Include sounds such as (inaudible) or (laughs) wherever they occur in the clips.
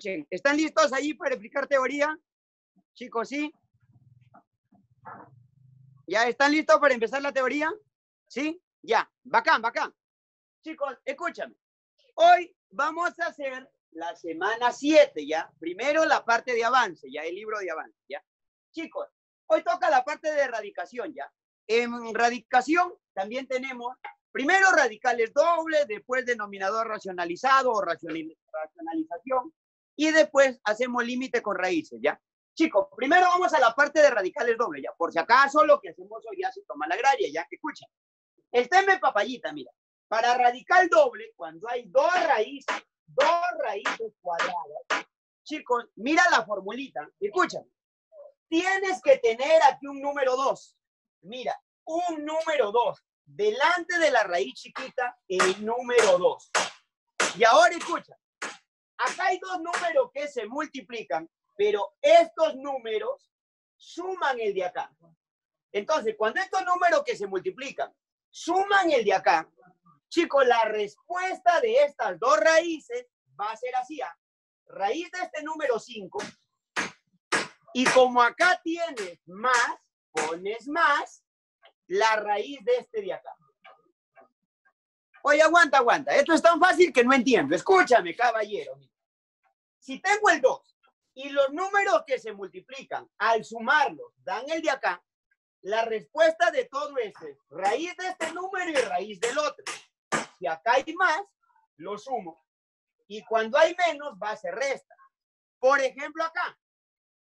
escuchen, ¿están listos ahí para explicar teoría? Chicos, ¿sí? ¿Ya están listos para empezar la teoría? ¿Sí? Ya, bacán, bacán. Chicos, escúchame. Hoy vamos a hacer la semana 7, ¿ya? Primero la parte de avance, ¿ya? El libro de avance, ¿ya? Chicos, hoy toca la parte de radicación, ¿ya? En radicación también tenemos primero radicales dobles, después denominador racionalizado o racionalización, y después hacemos límite con raíces, ¿ya? Chicos, primero vamos a la parte de radicales dobles, ¿ya? Por si acaso lo que hacemos hoy ya se toma la agraria, ¿ya? Escucha. El tema de papayita, mira. Para radical doble, cuando hay dos raíces, dos raíces cuadradas, chicos, mira la formulita, escucha. Tienes que tener aquí un número 2. Mira, un número 2. Delante de la raíz chiquita, el número 2. Y ahora escucha. Acá hay dos números que se multiplican, pero estos números suman el de acá. Entonces, cuando estos números que se multiplican suman el de acá, chicos, la respuesta de estas dos raíces va a ser así. ¿ah? Raíz de este número 5 y como acá tienes más, pones más la raíz de este de acá. Oye, aguanta, aguanta. Esto es tan fácil que no entiendo. Escúchame, caballero. Si tengo el 2 y los números que se multiplican al sumarlos dan el de acá, la respuesta de todo es raíz de este número y raíz del otro. Si acá hay más, lo sumo. Y cuando hay menos, va a ser resta. Por ejemplo, acá,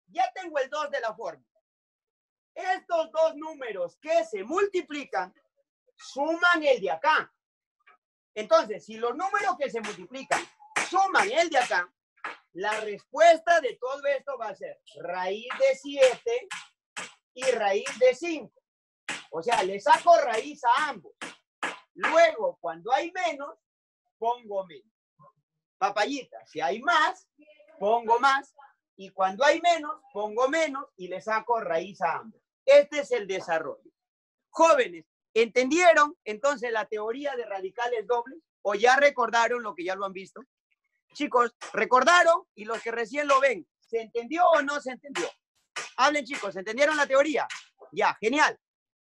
ya tengo el 2 de la fórmula. Estos dos números que se multiplican suman el de acá. Entonces, si los números que se multiplican suman el de acá, la respuesta de todo esto va a ser raíz de 7 y raíz de 5. O sea, le saco raíz a ambos. Luego, cuando hay menos, pongo menos. Papayita, si hay más, pongo más y cuando hay menos, pongo menos y le saco raíz a ambos. Este es el desarrollo. Jóvenes, ¿entendieron entonces la teoría de radicales dobles o ya recordaron lo que ya lo han visto? Chicos, ¿recordaron? Y los que recién lo ven, ¿se entendió o no se entendió? Hablen chicos, ¿entendieron la teoría? Ya, genial.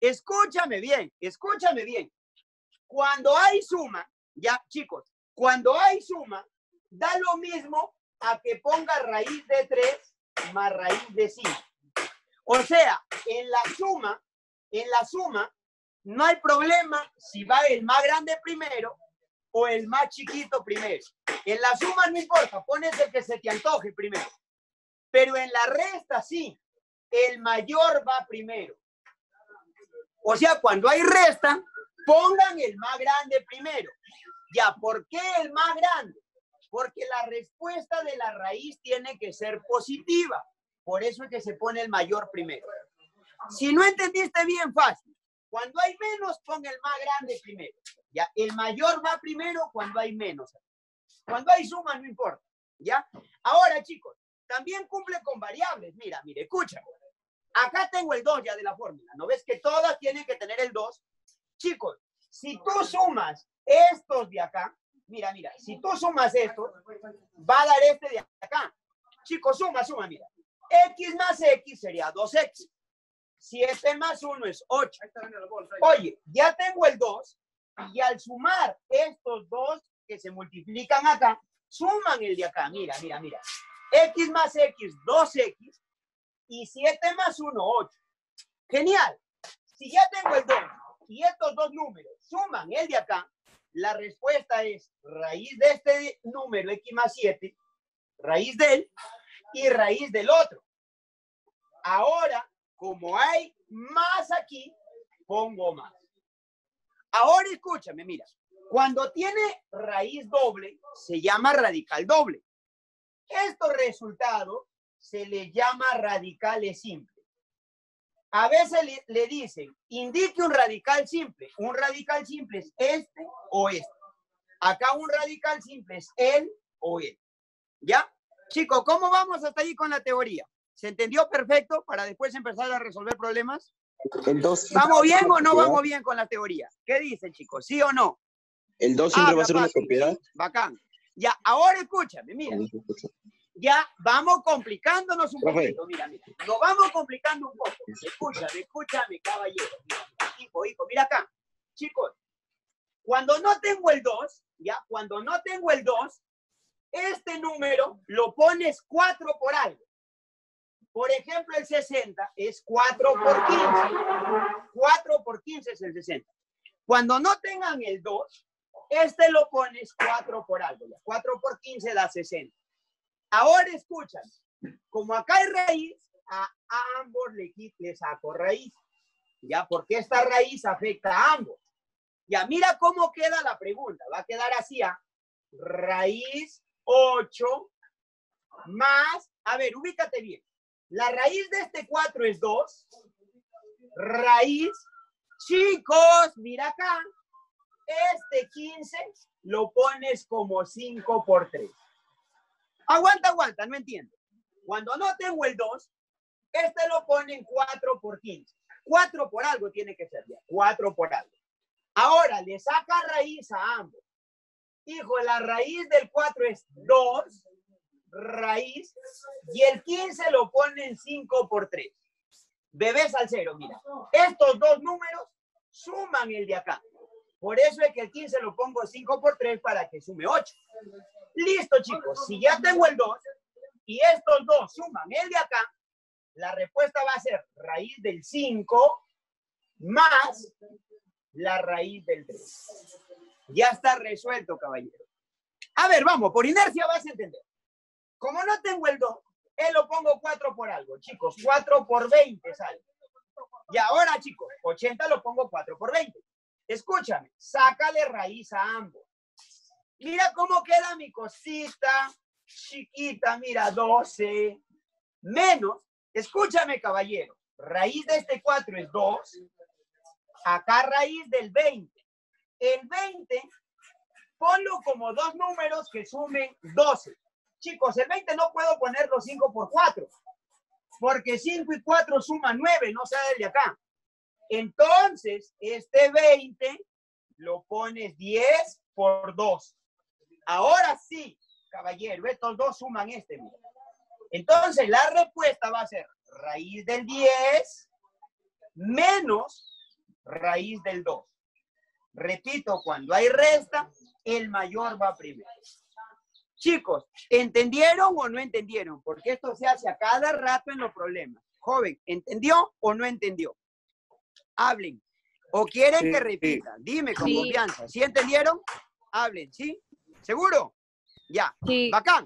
Escúchame bien, escúchame bien. Cuando hay suma, ya chicos, cuando hay suma, da lo mismo a que ponga raíz de 3 más raíz de 5. O sea, en la suma, en la suma, no hay problema si va el más grande primero o el más chiquito primero. En la suma no importa, pones el que se te antoje primero. Pero en la resta sí, el mayor va primero. O sea, cuando hay resta, pongan el más grande primero. Ya, ¿por qué el más grande? porque la respuesta de la raíz tiene que ser positiva. Por eso es que se pone el mayor primero. Si no entendiste bien, fácil. Cuando hay menos, pon el más grande primero. ¿ya? El mayor va primero cuando hay menos. Cuando hay suma, no importa. ¿ya? Ahora, chicos, también cumple con variables. Mira, mire, escucha. Acá tengo el 2 ya de la fórmula. ¿No ves que todas tienen que tener el 2? Chicos, si tú sumas estos de acá, Mira, mira, si tú sumas esto, va a dar este de acá. Chicos, suma, suma, mira. X más X sería 2X. 7 más 1 es 8. Oye, ya tengo el 2 y al sumar estos dos que se multiplican acá, suman el de acá. Mira, mira, mira. X más X, 2X y 7 más 1, 8. Genial. Si ya tengo el 2 y estos dos números suman el de acá, la respuesta es raíz de este número x más 7, raíz de él y raíz del otro. Ahora, como hay más aquí, pongo más. Ahora escúchame, mira. Cuando tiene raíz doble, se llama radical doble. Estos resultados se le llama radicales simples. A veces le, dicen, indique un radical simple. Un radical simple es este o este. Acá un radical simple es él o él. ¿Ya? Chicos, ¿cómo vamos hasta ahí con la teoría? ¿Se entendió perfecto para después empezar a resolver problemas? ¿Vamos bien o no vamos bien con la teoría? ¿Qué dicen, chicos? ¿Sí o no? El 2 siempre ah, va a ser una propiedad. Bacán. Ya, ahora escúchame, mira. ya vamos complicándonos un poquito. Mira, mira, nos vamos complicando un poco. Escúchame, escúchame, caballero. hijo, hijo, mira acá. Chicos, cuando no tengo el 2, ya, cuando no tengo el 2, este número lo pones 4 por algo. Por ejemplo, el 60 es 4 por 15. 4 por 15 es el 60. Cuando no tengan el 2, este lo pones 4 por algo. 4 por 15 da 60. Ahora escuchan, como acá hay raíz, a, ambos le, le saco raíz. ¿Ya? Porque esta raíz afecta a ambos. Ya, mira cómo queda la pregunta. Va a quedar así, ¿ah? Raíz 8 más, a ver, ubícate bien. La raíz de este 4 es 2. Raíz, chicos, mira acá. Este 15 lo pones como 5 por 3. Aguanta, aguanta, no entiendo. Cuando no tengo el 2, este lo ponen 4 por 15. 4 por algo tiene que ser ya. 4 por algo. Ahora le saca raíz a ambos. Hijo, la raíz del 4 es 2 raíz y el 15 lo ponen 5 por 3. Bebés al cero, mira. Estos dos números suman el de acá. Por eso es que el 15 lo pongo 5 por 3 para que sume 8. Listo, chicos. Si ya tengo el 2 y estos dos suman el de acá, la respuesta va a ser raíz del 5 más la raíz del 3. Ya está resuelto, caballero. A ver, vamos, por inercia vas a entender. Como no tengo el 2, él lo pongo 4 por algo, chicos. 4 por 20 sale. Y ahora, chicos, 80 lo pongo 4 por 20. Escúchame, sácale raíz a ambos. Mira cómo queda mi cosita chiquita, mira, 12 menos. Escúchame, caballero. Raíz de este 4 es 2. Acá raíz del 20. El 20, ponlo como dos números que sumen 12. Chicos, el 20 no puedo ponerlo 5 por 4, porque 5 y 4 suman 9, no sale de acá. Entonces, este 20 lo pones 10 por 2. Ahora sí, caballero, estos dos suman este. Entonces, la respuesta va a ser raíz del 10 menos raíz del 2. Repito, cuando hay resta, el mayor va primero. Chicos, ¿entendieron o no entendieron? Porque esto se hace a cada rato en los problemas. Joven, ¿entendió o no entendió? Hablen. ¿O quieren que repita? Dime con confianza. ¿Sí entendieron? Hablen, ¿sí? ¿Seguro? Ya. Sí. Bacán.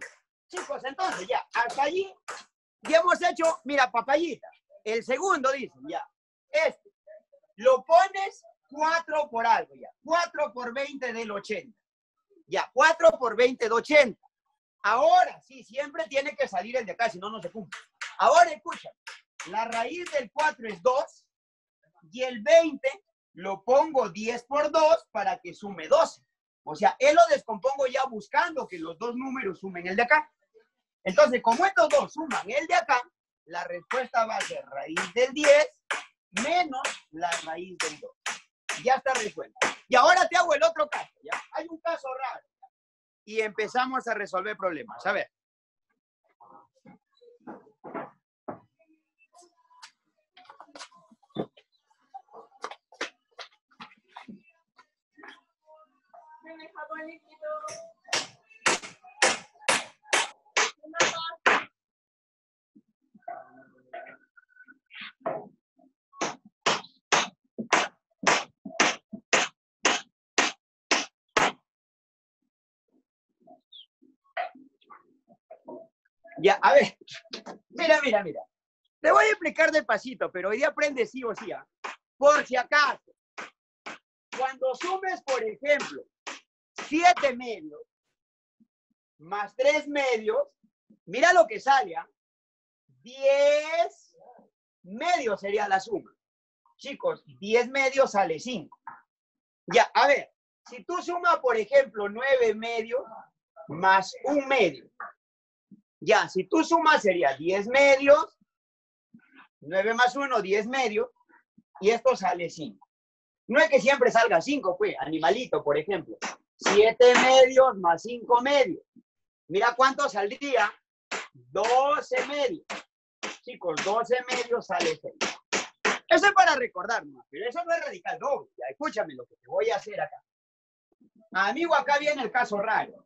Chicos, entonces ya, hasta allí ya hemos hecho, mira, papayita. El segundo dice, ya, este. Lo pones 4 por algo, ya. 4 por 20 del 80. Ya, 4 por 20 de 80. Ahora, sí, siempre tiene que salir el de acá, si no, no se cumple. Ahora, escucha, la raíz del 4 es 2 y el 20 lo pongo 10 por 2 para que sume 12. O sea, él lo descompongo ya buscando que los dos números sumen el de acá. Entonces, como estos dos suman el de acá, la respuesta va a ser raíz del 10 menos la raíz del 2. Ya está resuelto. Y ahora te hago el otro caso, ¿ya? Hay un caso raro. Y empezamos a resolver problemas. A ver. Ya, a ver. Mira, mira, mira. Te voy a explicar despacito, pero hoy día aprende sí o sí. ¿ah? Por si acaso. Cuando sumes, por ejemplo, 7 medios más 3 medios, mira lo que sale. 10 ¿ah? medios sería la suma. Chicos, 10 medios sale 5. Ya, a ver, si tú sumas, por ejemplo, 9 medios más 1 medio, ya, si tú sumas sería 10 medios, 9 más 1, 10 medios, y esto sale 5. No es que siempre salga 5, pues, animalito, por ejemplo. 7 medios más 5 medios. Mira cuánto saldría 12 medios. Chicos, 12 medios sale 6. Eso es para recordarnos, pero eso no es radical doble. Ya, escúchame lo que te voy a hacer acá. Amigo, acá viene el caso raro.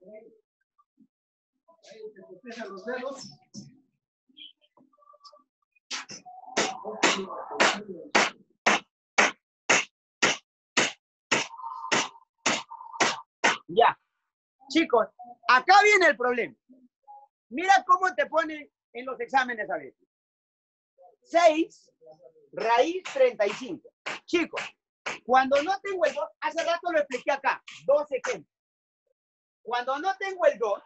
Ya. Chicos, acá viene el problema. Mira cómo te ponen en los exámenes a veces. 6 raíz 35. Chicos, cuando no tengo el 2, hace rato lo expliqué acá, dos ejemplos. Cuando no tengo el 2,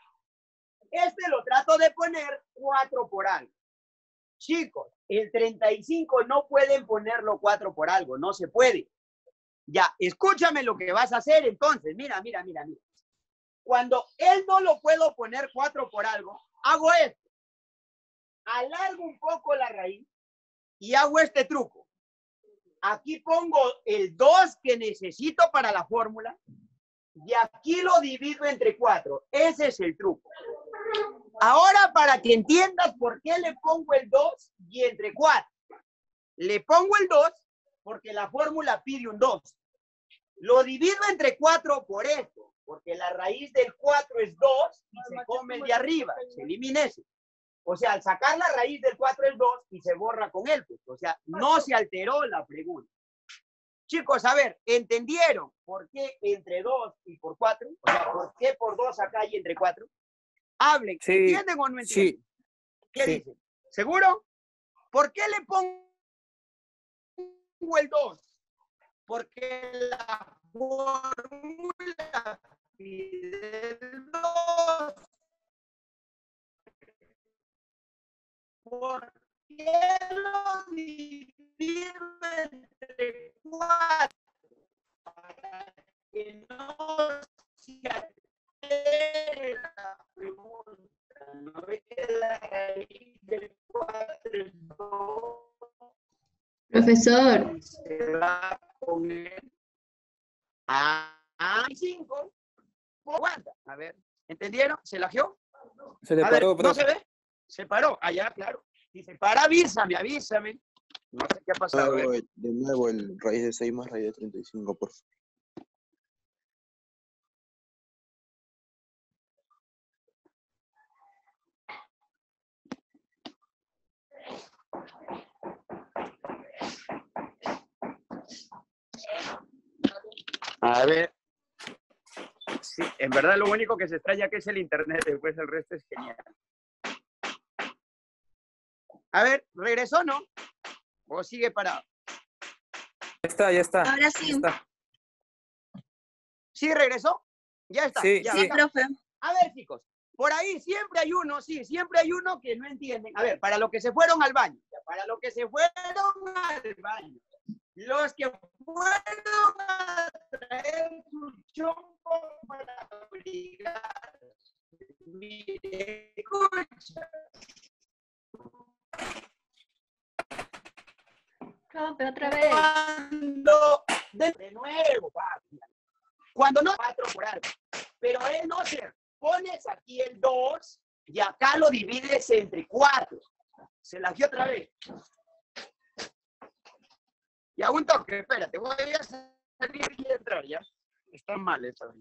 este lo trato de poner 4 por algo. Chicos, el 35 no pueden ponerlo 4 por algo, no se puede. Ya, escúchame lo que vas a hacer entonces. Mira, mira, mira, mira. Cuando él no lo puedo poner 4 por algo, hago esto. Alargo un poco la raíz y hago este truco. Aquí pongo el 2 que necesito para la fórmula y aquí lo divido entre 4. Ese es el truco. Ahora, para que entiendas por qué le pongo el 2 y entre 4. Le pongo el 2 porque la fórmula pide un 2. Lo divido entre 4 por esto, porque la raíz del 4 es 2 y se come el de arriba, se elimina ese. O sea, al sacar la raíz del 4 es 2 y se borra con él. Pues. O sea, no se alteró la pregunta. Chicos, a ver, ¿entendieron por qué entre 2 y por 4? O sea, ¿por qué por 2 acá y entre 4? Hablen, ¿entienden o no entienden? Sí. ¿Qué dicen? ¿Seguro? ¿Por qué le pongo el 2? Porque la fórmula pide el 2 ¿Por qué lo divido entre cuatro? Para que no se altere la pregunta. No ve que la raíz del cuatro es dos. Profesor. Se va a poner a cinco. Aguanta. A ver, ¿entendieron? ¿Se lajeó? Se le paró, ¿No se ve? Se paró, allá, claro. Si se para, avísame, avísame. No sé qué ha pasado. de nuevo el raíz de 6 más raíz de 35, por favor. A ver. Sí, en verdad lo único que se extraña que es el internet, después el resto es genial. A ver, ¿regresó no? ¿O sigue parado? Ya está, ya está. Ahora sí. Está. ¿Sí regresó? Ya está. Sí, ya, Sí, profe. A ver, chicos, por ahí siempre hay uno, sí, siempre hay uno que no entienden. A ver, para los que se fueron al baño, para los que se fueron al baño, los que fueron a traer su chombo para obligar. Mire, escucha. Profe, otra vez. Cuando, de, de nuevo, papi. Cuando no, cuatro por algo. Pero él no se pones aquí el 2 y acá lo divides entre 4. Se la dio otra vez. Y a un toque, espérate, voy a salir y entrar ya. Está mal esta.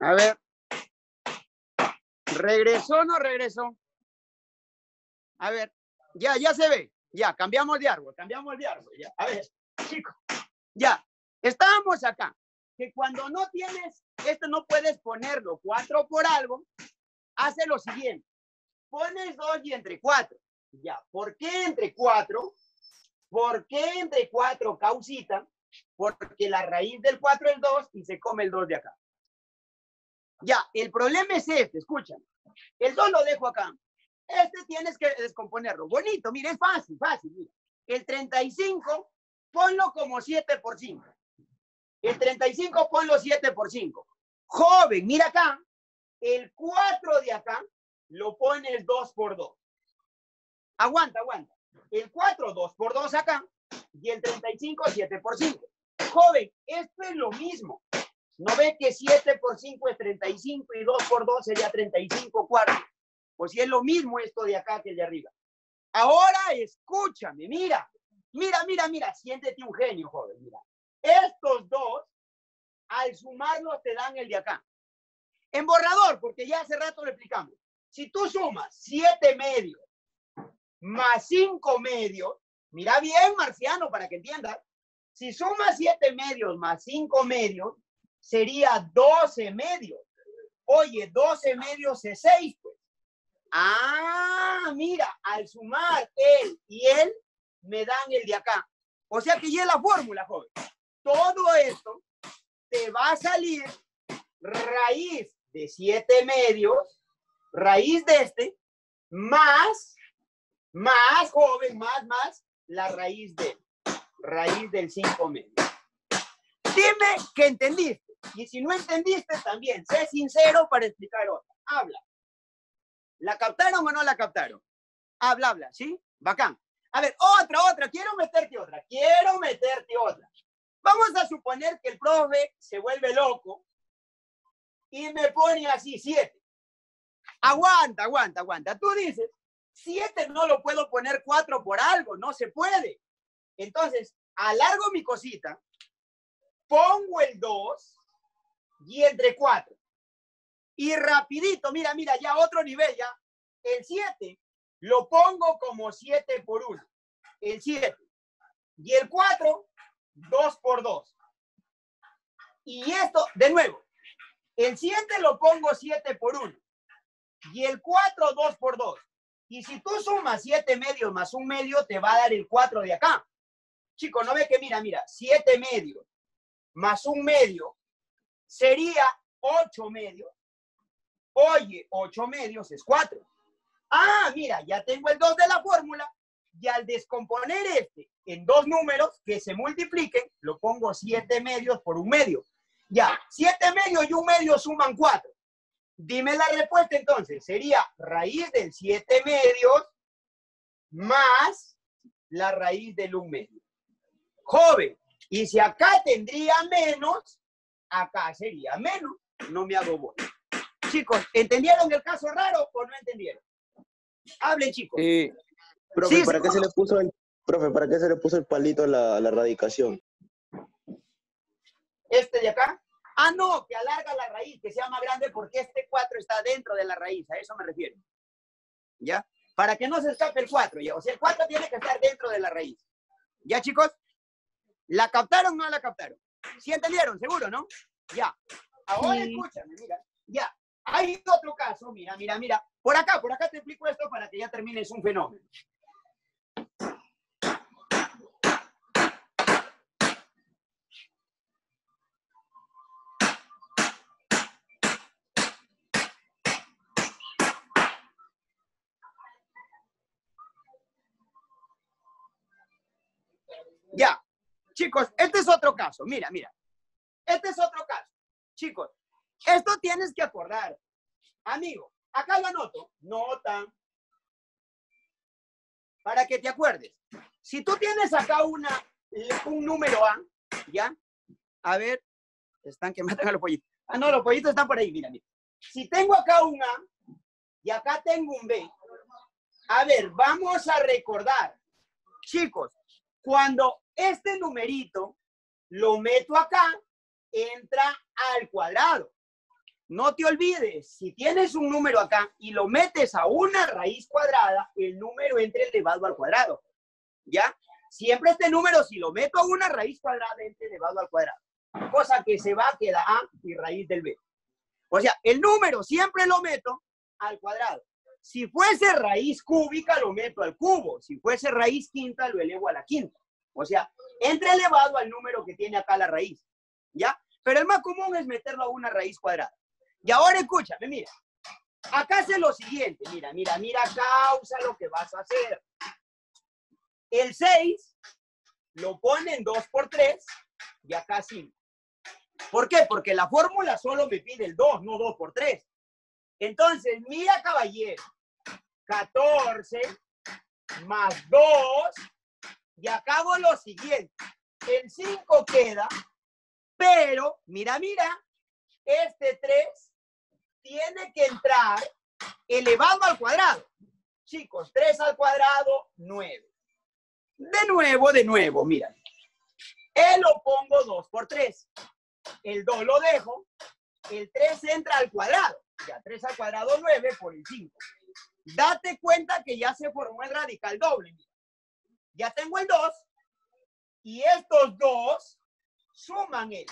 A ver, ¿Regresó o no regresó? A ver, ya, ya se ve. Ya, cambiamos de árbol, cambiamos de árbol. Ya. A ver, chicos, ya. Estábamos acá. Que cuando no tienes, esto no puedes ponerlo cuatro por algo, hace lo siguiente. Pones dos y entre cuatro. Ya, ¿por qué entre cuatro? ¿Por qué entre cuatro causita? Porque la raíz del cuatro es dos y se come el dos de acá. Ya, el problema es este, escuchen. El 2 lo dejo acá. Este tienes que descomponerlo. Bonito, mire, es fácil, fácil. Mira. El 35, ponlo como 7 por 5. El 35, ponlo 7 por 5. Joven, mira acá. El 4 de acá lo pones 2 por 2. Aguanta, aguanta. El 4, 2 por 2 acá. Y el 35, 7 por 5. Joven, esto es lo mismo. ¿No ve que 7 por 5 es 35 y 2 por 2 sería 35 cuartos? Pues si es lo mismo esto de acá que el de arriba. Ahora escúchame, mira, mira, mira, mira, siéntete un genio, joven, mira. Estos dos, al sumarlos, te dan el de acá. En borrador, porque ya hace rato lo explicamos. Si tú sumas 7 medios más 5 medios, mira bien, marciano, para que entiendas. Si sumas 7 medios más 5 medios, sería 12 medios. Oye, 12 medios es 6, pues. Ah, mira, al sumar él y él, me dan el de acá. O sea que ya es la fórmula, joven. Todo esto te va a salir raíz de 7 medios, raíz de este, más, más, joven, más, más, la raíz de, raíz del 5 medios. Dime que entendiste. Y si no entendiste, también, sé sincero para explicar otra. Habla. ¿La captaron o no la captaron? Habla, habla, ¿sí? Bacán. A ver, otra, otra. Quiero meterte otra. Quiero meterte otra. Vamos a suponer que el profe se vuelve loco y me pone así, siete. Aguanta, aguanta, aguanta. Tú dices, siete no lo puedo poner cuatro por algo, no se puede. Entonces, alargo mi cosita, pongo el dos y entre 4. Y rapidito, mira, mira, ya otro nivel, ya. El 7 lo pongo como 7 por 1. El 7. Y el 4, 2 por 2. Y esto, de nuevo, el 7 lo pongo 7 por 1. Y el 4, 2 por 2. Y si tú sumas 7 medios más un medio, te va a dar el 4 de acá. Chicos, no ve que mira, mira, 7 medios más un medio sería 8 medios. Oye, 8 medios es 4. Ah, mira, ya tengo el 2 de la fórmula y al descomponer este en dos números que se multipliquen, lo pongo 7 medios por un medio. Ya, 7 medios y un medio suman 4. Dime la respuesta entonces. Sería raíz del 7 medios más la raíz del un medio. Joven, y si acá tendría menos, acá sería menos. No me hago bola. Chicos, ¿entendieron el caso raro o no entendieron? Hablen, chicos. Sí. Profe, ¿para qué se le puso el, profe, ¿para qué se le puso el palito a la, la radicación? ¿Este de acá? Ah, no, que alarga la raíz, que sea más grande porque este 4 está dentro de la raíz, a eso me refiero. ¿Ya? Para que no se escape el 4, ¿ya? O sea, el 4 tiene que estar dentro de la raíz. ¿Ya, chicos? ¿La captaron o no la captaron? ¿Sí entendieron? Seguro, ¿no? Ya. Ahora escúchame, mira. Ya. Hay otro caso, mira, mira, mira. Por acá, por acá te explico esto para que ya termines un fenómeno. Ya, chicos, este es otro caso. Mira, mira. Este es otro caso. Chicos, esto tienes que acordar. Amigo, acá lo anoto. Nota. Para que te acuerdes. Si tú tienes acá una, un número A, ¿ya? A ver, están que matan a los pollitos. Ah, no, los pollitos están por ahí, mira, mira. Si tengo acá un A y acá tengo un B, a ver, vamos a recordar. Chicos, cuando este numerito lo meto acá, entra al cuadrado. no te olvides, si tienes un número acá y lo metes a una raíz cuadrada, el número entre elevado al cuadrado. ¿Ya? Siempre este número, si lo meto a una raíz cuadrada, entre elevado al cuadrado. Cosa que se va, queda A y raíz del B. O sea, el número siempre lo meto al cuadrado. Si fuese raíz cúbica, lo meto al cubo. Si fuese raíz quinta, lo elevo a la quinta. O sea, entre elevado al número que tiene acá la raíz. ¿Ya? Pero el más común es meterlo a una raíz cuadrada. Y ahora escúchame, mira. Acá hace lo siguiente, mira, mira, mira, causa lo que vas a hacer. El 6 lo ponen 2 por 3 y acá 5. ¿Por qué? Porque la fórmula solo me pide el 2, no 2 por 3. Entonces, mira, caballero, 14 más 2 y acabo lo siguiente. El 5 queda, pero, mira, mira, este 3 tiene que entrar elevado al cuadrado. Chicos, 3 al cuadrado, 9. De nuevo, de nuevo, mira. Él lo pongo 2 por 3. El 2 lo dejo. El 3 entra al cuadrado. Ya 3 al cuadrado, 9 por el 5. Date cuenta que ya se formó el radical doble. Ya tengo el 2. Y estos dos suman el.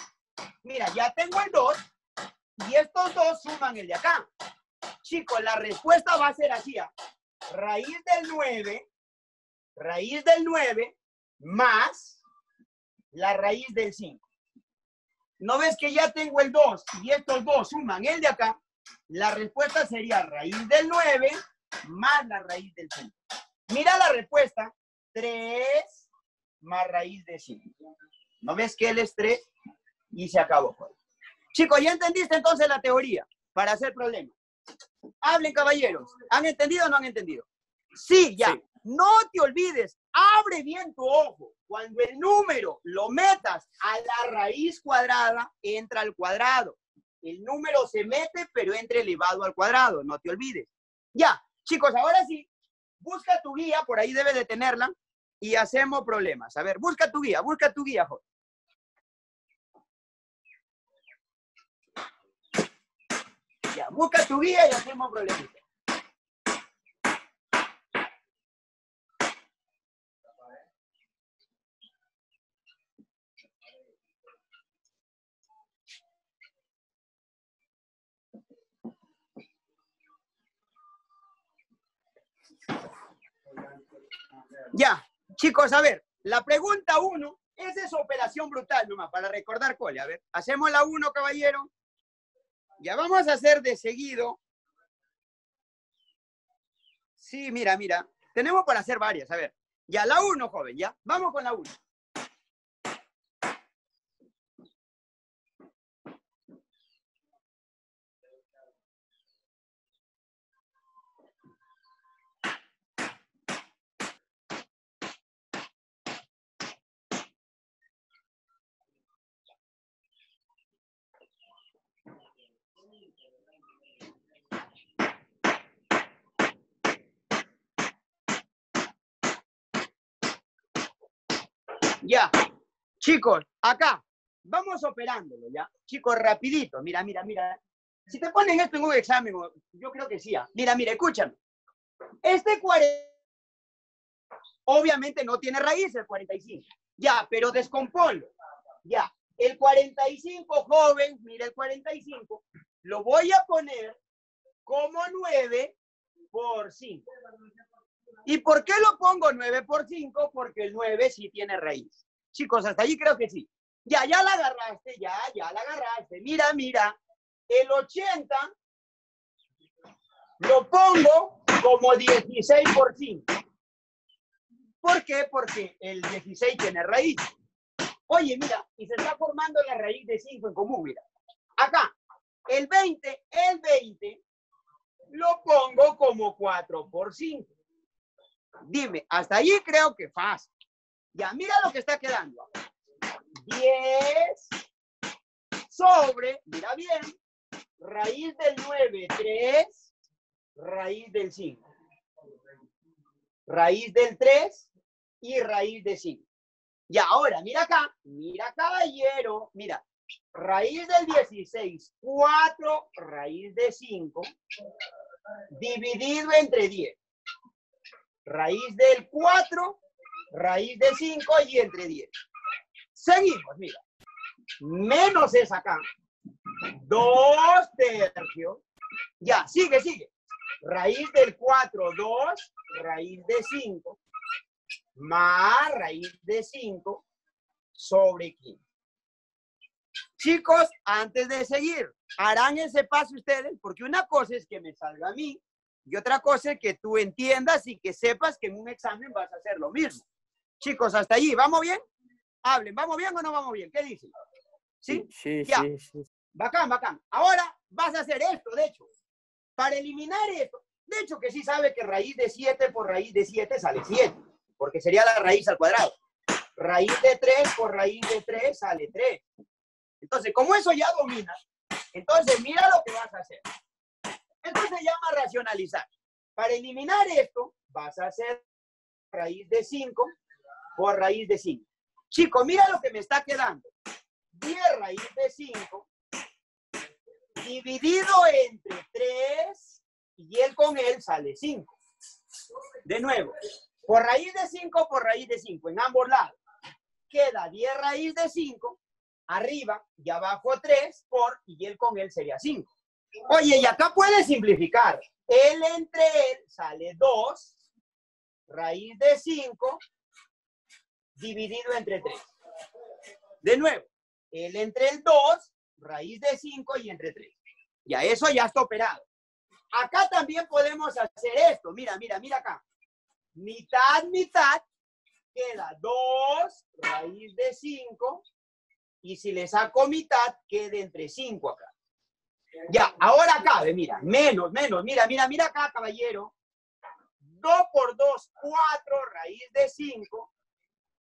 Mira, ya tengo el 2 y estos dos suman el de acá. Chicos, la respuesta va a ser así. ¿ah? Raíz del 9, raíz del 9 más la raíz del 5. ¿No ves que ya tengo el 2 y estos dos suman el de acá? La respuesta sería raíz del 9 más la raíz del 5. Mira la respuesta. 3 más raíz de 5. ¿No ves que él es 3? Y se acabó. Chicos, ¿ya entendiste entonces la teoría para hacer problemas? Hablen, caballeros. ¿Han entendido o no han entendido? Sí, ya. No te olvides, abre bien tu ojo. Cuando el número lo metas a la raíz cuadrada, entra al cuadrado. El número se mete, pero entra elevado al cuadrado. No te olvides. Ya, chicos, ahora sí, busca tu guía, por ahí debe de tenerla, y hacemos problemas. A ver, busca tu guía, busca tu guía, Jorge. Ya, busca tu guía y hacemos problemas. Ya, chicos, a ver, la pregunta uno, esa es operación brutal nomás, para recordar cole. A ver, hacemos la uno, caballero. Ya vamos a hacer de seguido. Sí, mira, mira. Tenemos para hacer varias. A ver. Ya, la uno, joven, ya. Vamos con la uno. Ya, chicos, acá, vamos operándolo, ¿ya? Chicos, rapidito, mira, mira, mira. Si te ponen esto en un examen, yo creo que sí. ¿ah? Mira, mira, escúchame. Este 40, obviamente no tiene raíz el 45. Ya, pero descomponlo. Ya, el 45, joven, mira el 45, lo voy a poner como 9 por 5. ¿Y por qué lo pongo 9 por 5? Porque el 9 sí tiene raíz. Chicos, hasta allí creo que sí. Ya, ya la agarraste, ya, ya la agarraste. Mira, mira, el 80 lo pongo como 16 por 5. ¿Por qué? Porque el 16 tiene raíz. Oye, mira, y se está formando la raíz de 5 en común, mira. Acá, el 20, el 20, lo pongo como 4 por 5. Dime, hasta allí creo que fácil. Ya, mira lo que está quedando. 10 sobre, mira bien, raíz del 9, 3, raíz del 5. Raíz del 3 y raíz de 5. Y ahora, mira acá, mira caballero, mira, raíz del 16, 4 raíz de 5, dividido entre 10. Raíz del 4, raíz de 5 y entre 10. Seguimos, mira. Menos es acá. 2 tercios. Ya, sigue, sigue. Raíz del 4, 2, raíz de 5, más raíz de 5 sobre 15. Chicos, antes de seguir, harán ese paso ustedes, porque una cosa es que me salga a mí y otra cosa es que tú entiendas y que sepas que en un examen vas a hacer lo mismo. Chicos, hasta allí, ¿vamos bien? Hablen, ¿vamos bien o no vamos bien? ¿Qué dicen? ¿Sí? Sí, Ya. sí, sí. Bacán, bacán. Ahora vas a hacer esto, de hecho. Para eliminar esto, de hecho que sí sabe que raíz de 7 por raíz de 7 sale 7, porque sería la raíz al cuadrado. Raíz de 3 por raíz de 3 sale 3. Entonces, como eso ya dominas, entonces mira lo que vas a hacer. Esto se llama racionalizar. Para eliminar esto, vas a hacer raíz de 5 por raíz de 5. Chicos, mira lo que me está quedando. 10 raíz de 5 dividido entre 3 y él con él sale 5. De nuevo, por raíz de 5 por raíz de 5 en ambos lados. Queda 10 raíz de 5 arriba y abajo 3 por y él con él sería 5. Oye, y acá puedes simplificar. Él entre él sale 2 raíz de 5 dividido entre 3. De nuevo, él entre el 2 raíz de 5 y entre 3. Ya eso ya está operado. Acá también podemos hacer esto. Mira, mira, mira acá. Mitad, mitad, queda 2 raíz de 5 y si le saco mitad, queda entre 5 acá. Ya, ahora ve, mira, menos, menos, mira, mira, mira acá, caballero. 2 por 2, 4 raíz de 5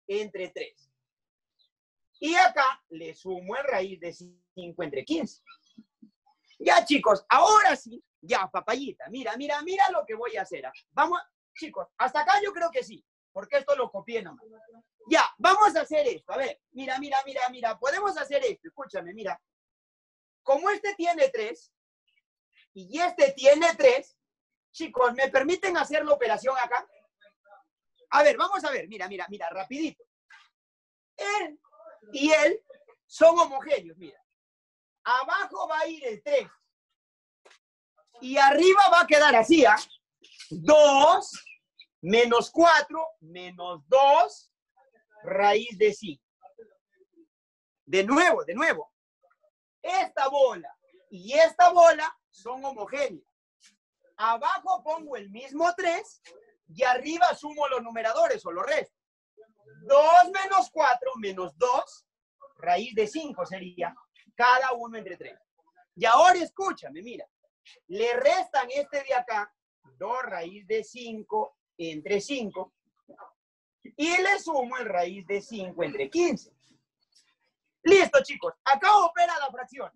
entre 3. Y acá le sumo el raíz de 5 entre 15. Ya, chicos, ahora sí, ya, papayita, mira, mira, mira lo que voy a hacer. ah. Vamos, chicos, hasta acá yo creo que sí, porque esto lo copié nomás. Ya, vamos a hacer esto. A ver, mira, mira, mira, mira, podemos hacer esto, escúchame, mira. Como este tiene 3 y este tiene 3, chicos, ¿me permiten hacer la operación acá? A ver, vamos a ver, mira, mira, mira, rapidito. Él y él son homogéneos, mira. Abajo va a ir el 3. Y arriba va a quedar así, ¿ah? 2 menos 4 menos 2 raíz de 5. De nuevo, de nuevo. Esta bola y esta bola son homogéneas. Abajo pongo el mismo 3 y arriba sumo los numeradores o los restos. 2 menos 4 menos 2, raíz de 5 sería cada uno entre 3. Y ahora escúchame, mira, le restan este de acá, 2 raíz de 5 entre 5, y le sumo el raíz de 5 entre 15. Listo, chicos, acá opera la fracción.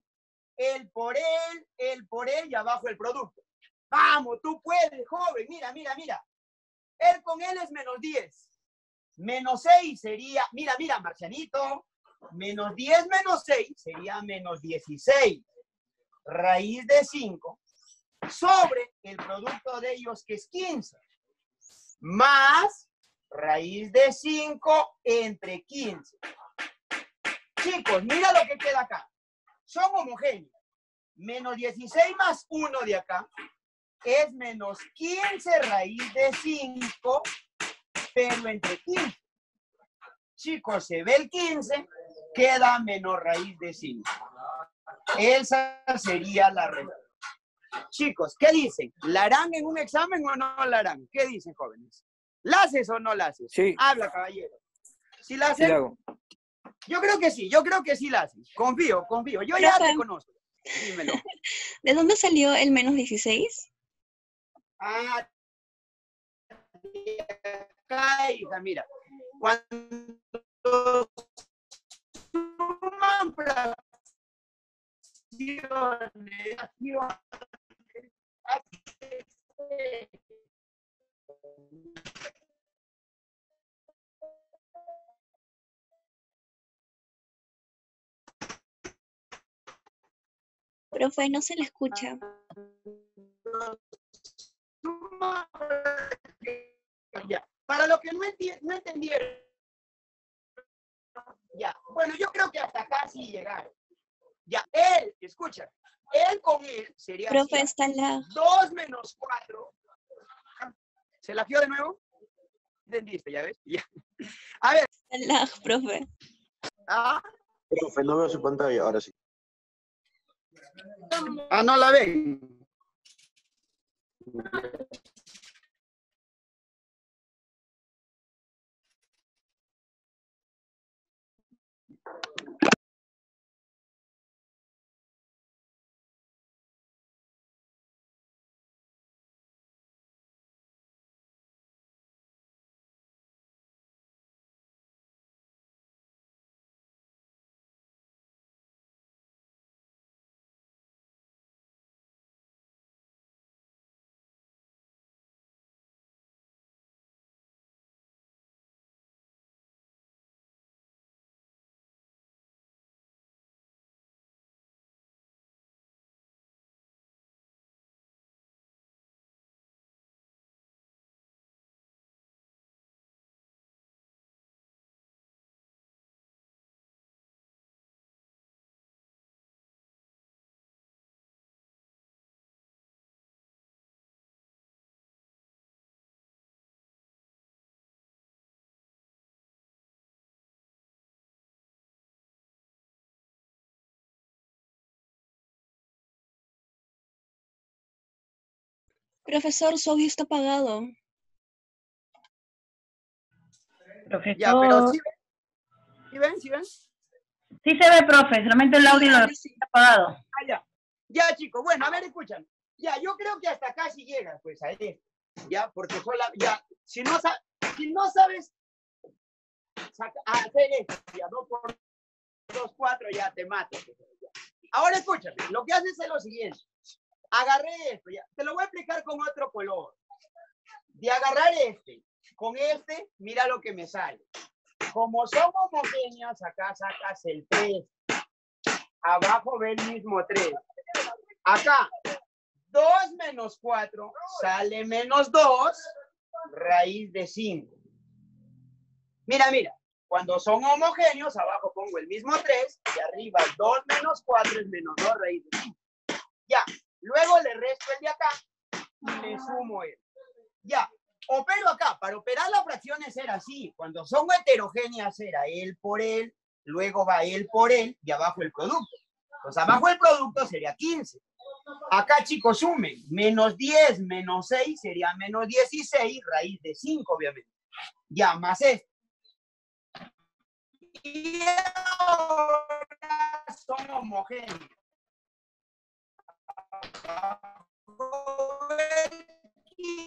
El por él, el por él y abajo el producto. Vamos, tú puedes, joven, mira, mira, mira. Él con él es menos 10. Menos 6 sería, mira, mira, Marcianito, menos 10 menos 6 sería menos 16. Raíz de 5 sobre el producto de ellos que es 15. Más raíz de 5 entre 15. Chicos, mira lo que queda acá. Son homogéneos. Menos 16 más 1 de acá es menos 15 raíz de 5, pero entre 15. Chicos, se ve el 15, queda menos raíz de 5. Esa sería la respuesta. Chicos, ¿qué dicen? ¿La harán en un examen o no la harán? ¿Qué dicen, jóvenes? ¿La haces o no la haces? Sí. Habla, caballero. Si la Sí hacen, hago. Yo creo que sí, yo creo que sí la haces. Confío, confío. Yo ya te conozco. Dímelo. (laughs) ¿De dónde salió el menos 16? Ah, hija, mira. Cuando suman fracciones, Profe, no se le escucha. Ya. Para los que no, enti- no entendieron. Ya. Bueno, yo creo que hasta acá sí llegaron. Ya. Él, escucha. Él con él sería así, Profe, está la... 2 menos 4. ¿Se la fió de nuevo? ¿Entendiste? ¿Ya ves? Ya. A ver. Está la, profe. Ah, Profe, no veo su pantalla, ahora sí. Ah, no la ven. Profesor, su audio está apagado. Profesor. Ya, pero sí ven. ¿Sí ven? ¿Sí ven? Sí se ve, profe, solamente el audio sí. está apagado. Ah, ya. Ya, chicos. Bueno, a ver, escuchan. Ya, yo creo que hasta acá sí llega, pues, a esto. Ya, porque sola, ya, si no, sa- si no sabes saca- hacer esto, ya, dos por dos, cuatro, ya te mato. ya. Ahora escúchame, lo que haces es lo siguiente. Agarré esto, ya. Te lo voy a explicar con otro color. De agarrar este, con este, mira lo que me sale. Como son homogéneas, acá sacas el 3. Abajo ve el mismo 3. Acá, 2 menos 4 sale menos 2, raíz de 5. Mira, mira, cuando son homogéneos, abajo pongo el mismo 3 y arriba 2 menos 4 es menos 2, raíz de 5. Ya, luego le resto el de acá y le sumo él. Ya, opero acá. Para operar las fracciones era así. Cuando son heterogéneas era él por él, luego va él por él y abajo el producto. Pues abajo el producto sería 15. Acá, chicos, sumen. Menos 10 menos 6 sería menos 16, raíz de 5, obviamente. Ya, más esto. Y ahora son homogéneos.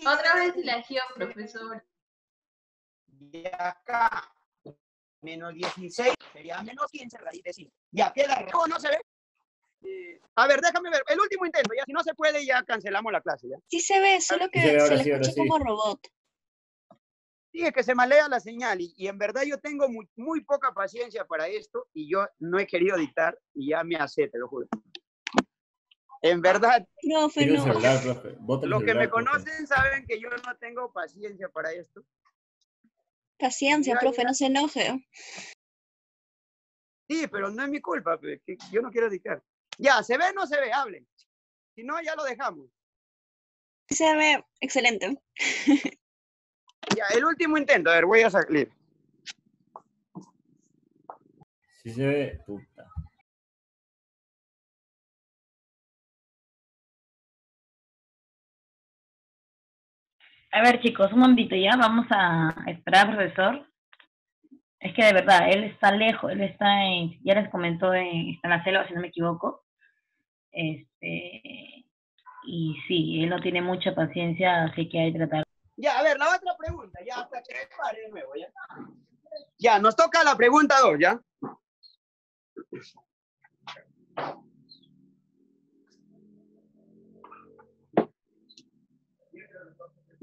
Otra vez silencio, profesor. Y acá, menos 16, sería menos 15 raíz de 5. Ya queda. ¿Cómo no se ve? Eh, a ver, déjame ver. El último intento. Ya, si no se puede, ya cancelamos la clase. ¿ya? Sí se ve, solo que se se sí, ahora escucha sí. como robot. Sí, es que se malea la señal y, y en verdad yo tengo muy, muy poca paciencia para esto y yo no he querido dictar y ya me hace, te lo juro. En verdad, Profe, no. celular, profe. Los que me profe. conocen saben que yo no tengo paciencia para esto. Paciencia, Ya, profe, ya. no se enoje. Sí, pero no es mi culpa, que yo no quiero dictar. Ya, ¿se ve o no se ve? Hablen. Si no, ya lo dejamos. Sí se ve excelente. (laughs) Ya, el último intento, a ver, voy a salir. Sí se ve, A ver, chicos, un momentito ya, vamos a esperar profesor. Es que de verdad, él está lejos, él está en, ya les comentó, en, está la selva, si no me equivoco. Este, y sí, él no tiene mucha paciencia, así que hay que tratar. Ya, a ver, la otra pregunta, ya hasta que pare de nuevo, ya. Ya, nos toca la pregunta dos, ¿ya?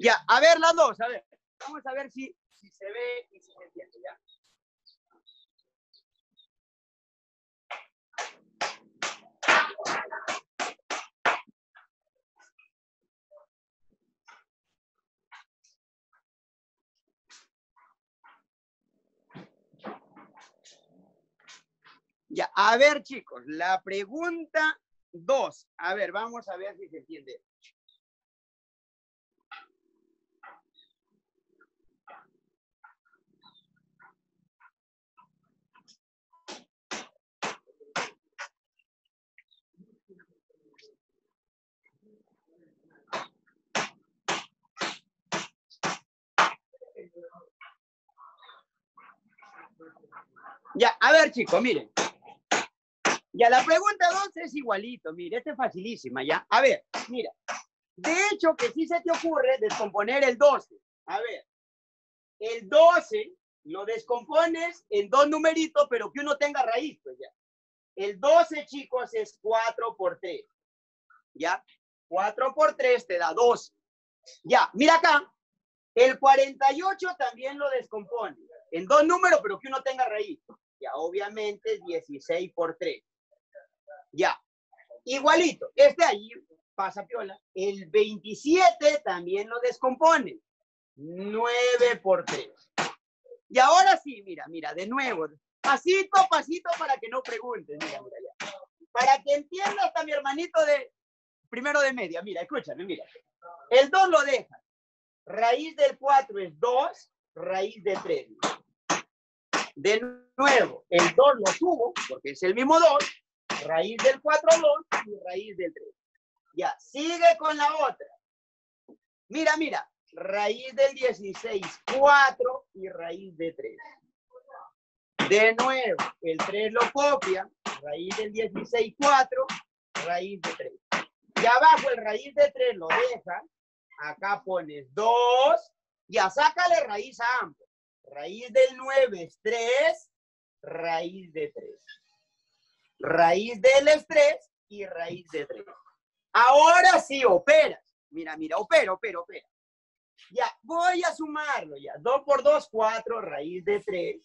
Ya, a ver las dos, a ver. Vamos a ver si, se ve y si se entiende, ¿ya? Ya, a ver chicos, la pregunta dos. A ver, vamos a ver si se entiende. Ya, a ver, chicos, miren. Ya, la pregunta dos es igualito, mire, esta es facilísima, ya. A ver, mira. De hecho, que sí se te ocurre descomponer el 12. A ver, el 12 lo descompones en dos numeritos, pero que uno tenga raíz, pues ya. El 12, chicos, es 4 por 3. ¿Ya? 4 por 3 te da 12. Ya, mira acá. El 48 también lo descompone en dos números, pero que uno tenga raíz. Ya, obviamente es 16 por 3. Ya. Igualito. Este ahí pasa piola. El 27 también lo descompone. 9 por 3. Y ahora sí, mira, mira, de nuevo. Pasito a pasito para que no pregunten. Mira, mira, ya. Para que entienda hasta mi hermanito de primero de media. Mira, escúchame, mira. El 2 lo deja. Raíz del 4 es 2, raíz de 3. De nuevo, el 2 lo subo, porque es el mismo 2, raíz del 4, 2 y raíz del 3. Ya, sigue con la otra. Mira, mira, raíz del 16, 4 y raíz de 3. De nuevo, el 3 lo copia, raíz del 16, 4, raíz de 3. Y abajo el raíz de 3 lo deja, acá pones 2, ya sácale raíz a ambos. Raíz del 9 es 3, raíz de 3. Raíz del es 3 y raíz de 3. Ahora sí operas. Mira, mira, opera, opera, opera. Ya, voy a sumarlo ya. 2 por 2, 4, raíz de 3.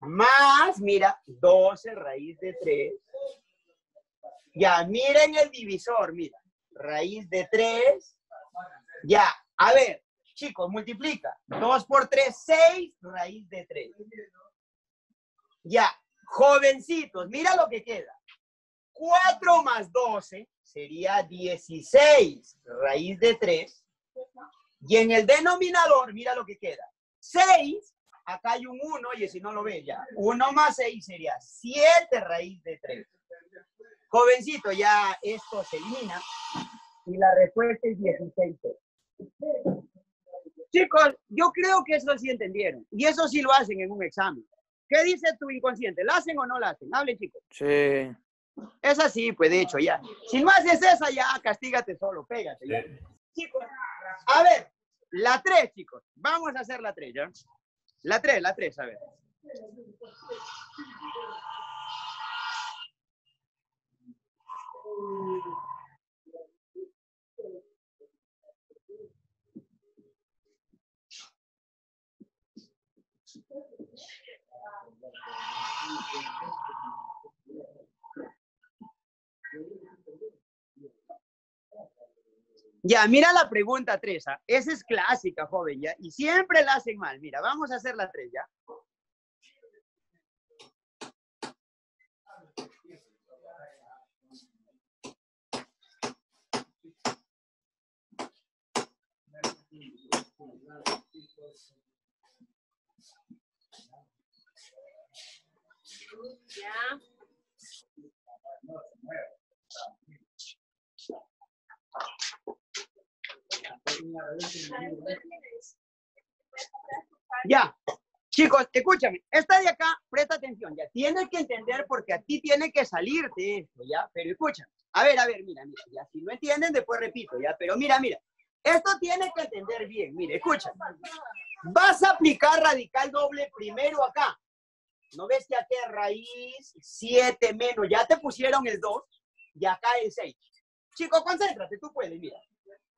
Más, mira, 12 raíz de 3. Ya, miren el divisor, mira. Raíz de 3. Ya, a ver, chicos, multiplica. 2 por 3, 6, raíz de 3. Ya, jovencitos, mira lo que queda. 4 más 12 sería 16, raíz de 3. Y en el denominador, mira lo que queda. 6, acá hay un 1, y si no lo ves ya. 1 más 6 sería 7 raíz de 3. Jovencito, ya esto se elimina. Y la respuesta es 16. Chicos, yo creo que eso sí entendieron. Y eso sí lo hacen en un examen. ¿Qué dice tu inconsciente? ¿La hacen o no la hacen? Hablen, chicos. Sí. Es así, pues de hecho, ya. Si no haces esa, ya castígate solo, pégate. ya. Chicos, a ver, la 3, chicos. Vamos a hacer la 3, ¿ya? La 3, la 3, a ver. Ya, mira la pregunta 3. Esa es clásica, joven, ¿ya? Y siempre la hacen mal. Mira, vamos a hacer la 3, ¿ya? Ya. Ya. Chicos, escúchame. Esta de acá, presta atención, ya. Tienes que entender porque a ti tiene que salirte esto, ¿ya? Pero escucha. A ver, a ver, mira, mira. Ya, si no entienden, después repito, ¿ya? Pero mira, mira. Esto tienes que entender bien. Mire, escucha. Vas a aplicar radical doble primero acá. ¿No ves que aquí raíz 7 menos? Ya te pusieron el 2 y acá el 6. Chicos, concéntrate, tú puedes, mira.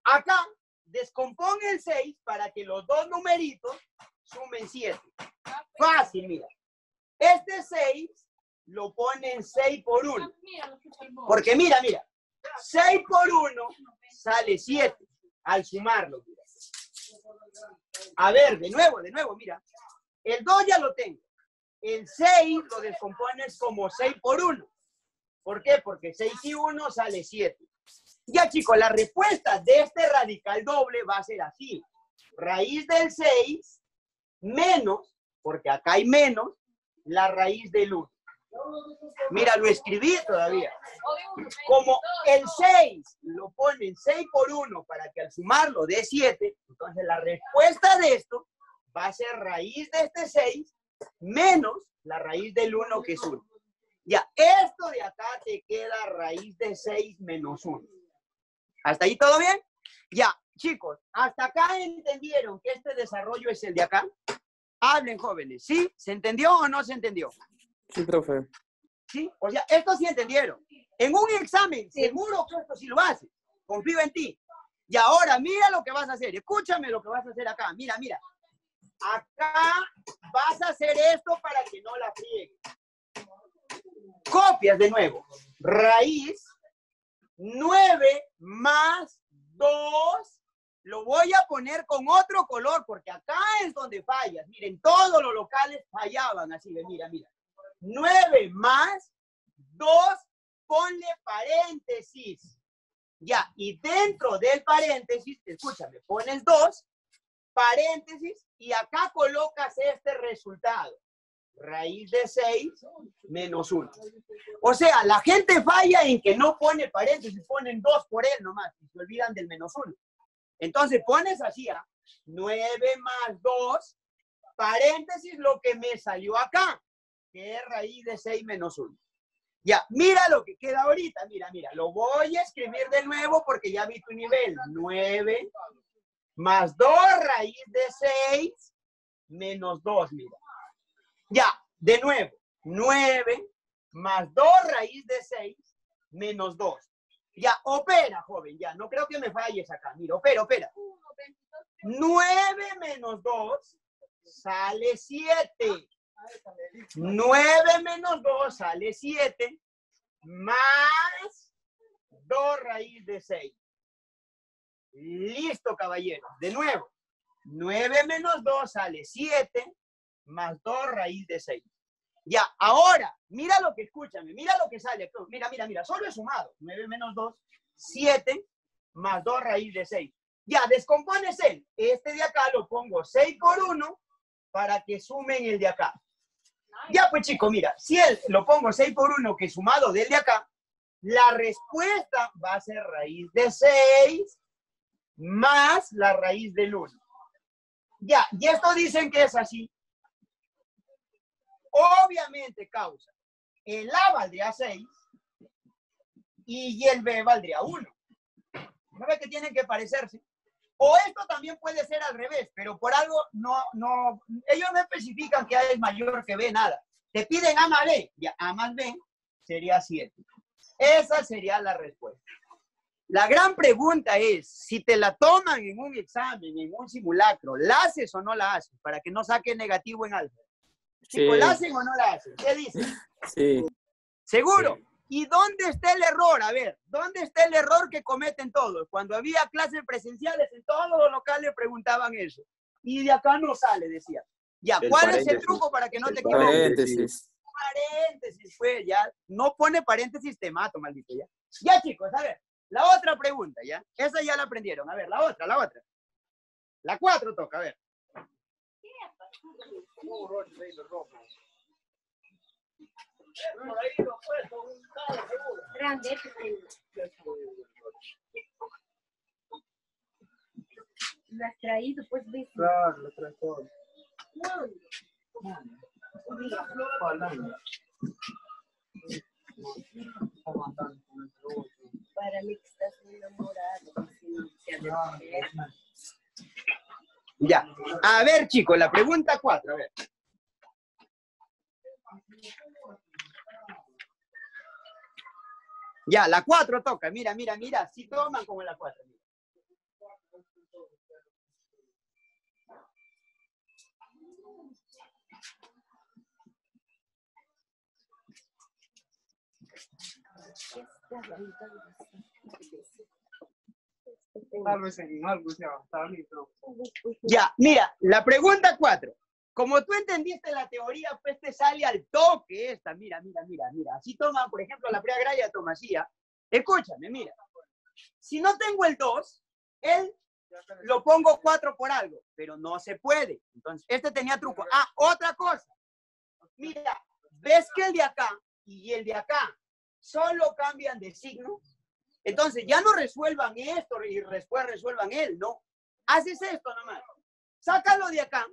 Acá, descompón el 6 para que los dos numeritos sumen 7. Fácil, mira. Este 6 lo ponen 6 por 1. Porque mira, mira. 6 por 1 sale 7 al sumarlo. Mira. A ver, de nuevo, de nuevo, mira. El 2 ya lo tengo. El 6 lo descompones como 6 por 1. ¿Por qué? Porque 6 y 1 sale 7. Ya chicos, la respuesta de este radical doble va a ser así. Raíz del 6 menos, porque acá hay menos, la raíz del 1. Mira, lo escribí todavía. Como el 6 lo ponen 6 por 1 para que al sumarlo dé 7, entonces la respuesta de esto va a ser raíz de este 6 menos la raíz del 1 que es 1. Ya, esto de acá te queda raíz de 6 menos 1. ¿Hasta ahí todo bien? Ya, chicos, ¿hasta acá entendieron que este desarrollo es el de acá? Hablen, jóvenes. ¿Sí? ¿Se entendió o no se entendió? Sí, profe. ¿Sí? O sea, esto sí entendieron. En un examen, seguro que esto sí lo haces. Confío en ti. Y ahora, mira lo que vas a hacer. Escúchame lo que vas a hacer acá. Mira, mira. Acá vas a hacer esto para que no la friegues. Copias de nuevo. Raíz 9 más 2. Lo voy a poner con otro color porque acá es donde fallas. Miren, todos los locales fallaban así. Ve, mira, mira. 9 más 2, ponle paréntesis. Ya, y dentro del paréntesis, escúchame, pones 2, paréntesis, y acá colocas este resultado. Raíz de 6 menos 1. O sea, la gente falla en que no pone paréntesis, ponen 2 por él nomás, y se olvidan del menos 1. Entonces pones así, ¿ah? 9 más 2, paréntesis, lo que me salió acá que es raíz de 6 menos 1. Ya, mira lo que queda ahorita, mira, mira, lo voy a escribir de nuevo porque ya vi tu nivel. 9 más 2 raíz de 6 menos 2, mira. Ya, de nuevo, 9 más 2 raíz de 6 menos 2. Ya, opera, joven, ya, no creo que me falles acá. Mira, opera, opera. 9 menos 2 sale 7. 9 menos 2 sale 7, más 2 raíz de 6. Listo, caballero. De nuevo, 9 menos 2 sale 7, más 2 raíz de 6. Ya, ahora, mira lo que escúchame, mira lo que sale. Mira, mira, mira, solo he sumado. 9 menos 2, 7, más 2 raíz de 6. Ya, descompones el. Este de acá lo pongo 6 por 1 para que sumen el de acá. Ya pues chicos, mira, si él lo pongo 6 por 1 que sumado del de acá, la respuesta va a ser raíz de 6 más la raíz del 1. Ya, y esto dicen que es así. Obviamente causa. El A valdría 6 y el B valdría 1. ¿No ve que tienen que parecerse? O esto también puede ser al revés, pero por algo no, no, ellos no especifican que A es mayor que B, nada. Te piden A más B, ya A más B sería 7. Esa sería la respuesta. La gran pregunta es, si te la toman en un examen, en un simulacro, ¿la haces o no la haces? Para que no saque negativo en algo. Chicos, ¿la hacen o no la hacen? ¿Qué dicen? Sí. ¿Seguro? ¿Y dónde está el error? A ver, ¿dónde está el error que cometen todos? Cuando había clases presenciales, en todos los locales preguntaban eso. Y de acá no sale, decía. Ya, El ¿cuál es el truco para que no te equivoques? Paréntesis. Paréntesis, pues, ya. No pone paréntesis, te mato, maldito, ya. Ya, chicos, a ver, la otra pregunta, ¿ya? Esa ya la aprendieron. A ver, la otra, la otra. La cuatro toca, a ver. Lo has traído, pues, ves. Claro, lo traes todo para el extazo enamorado. Ya. A ver, chicos, la pregunta 4, a ver. Ya, la 4 toca. Mira, mira, mira. Si sí toman como la cuatro, 4. Ya, mira, la pregunta cuatro. Como tú entendiste la teoría, pues te sale al toque esta. Mira, mira, mira, mira. Así toma, por ejemplo, la prueba agraria toma así, ¿ah? Escúchame, mira. Si no tengo el 2, él lo pongo 4 por algo, pero no se puede. Entonces, este tenía truco. Ah, otra cosa. Mira, ¿ves que el de acá y el de acá solo cambian de signo? Entonces, ya no resuelvan esto y después resuelvan él, no. Haces esto nomás. Sácalo de acá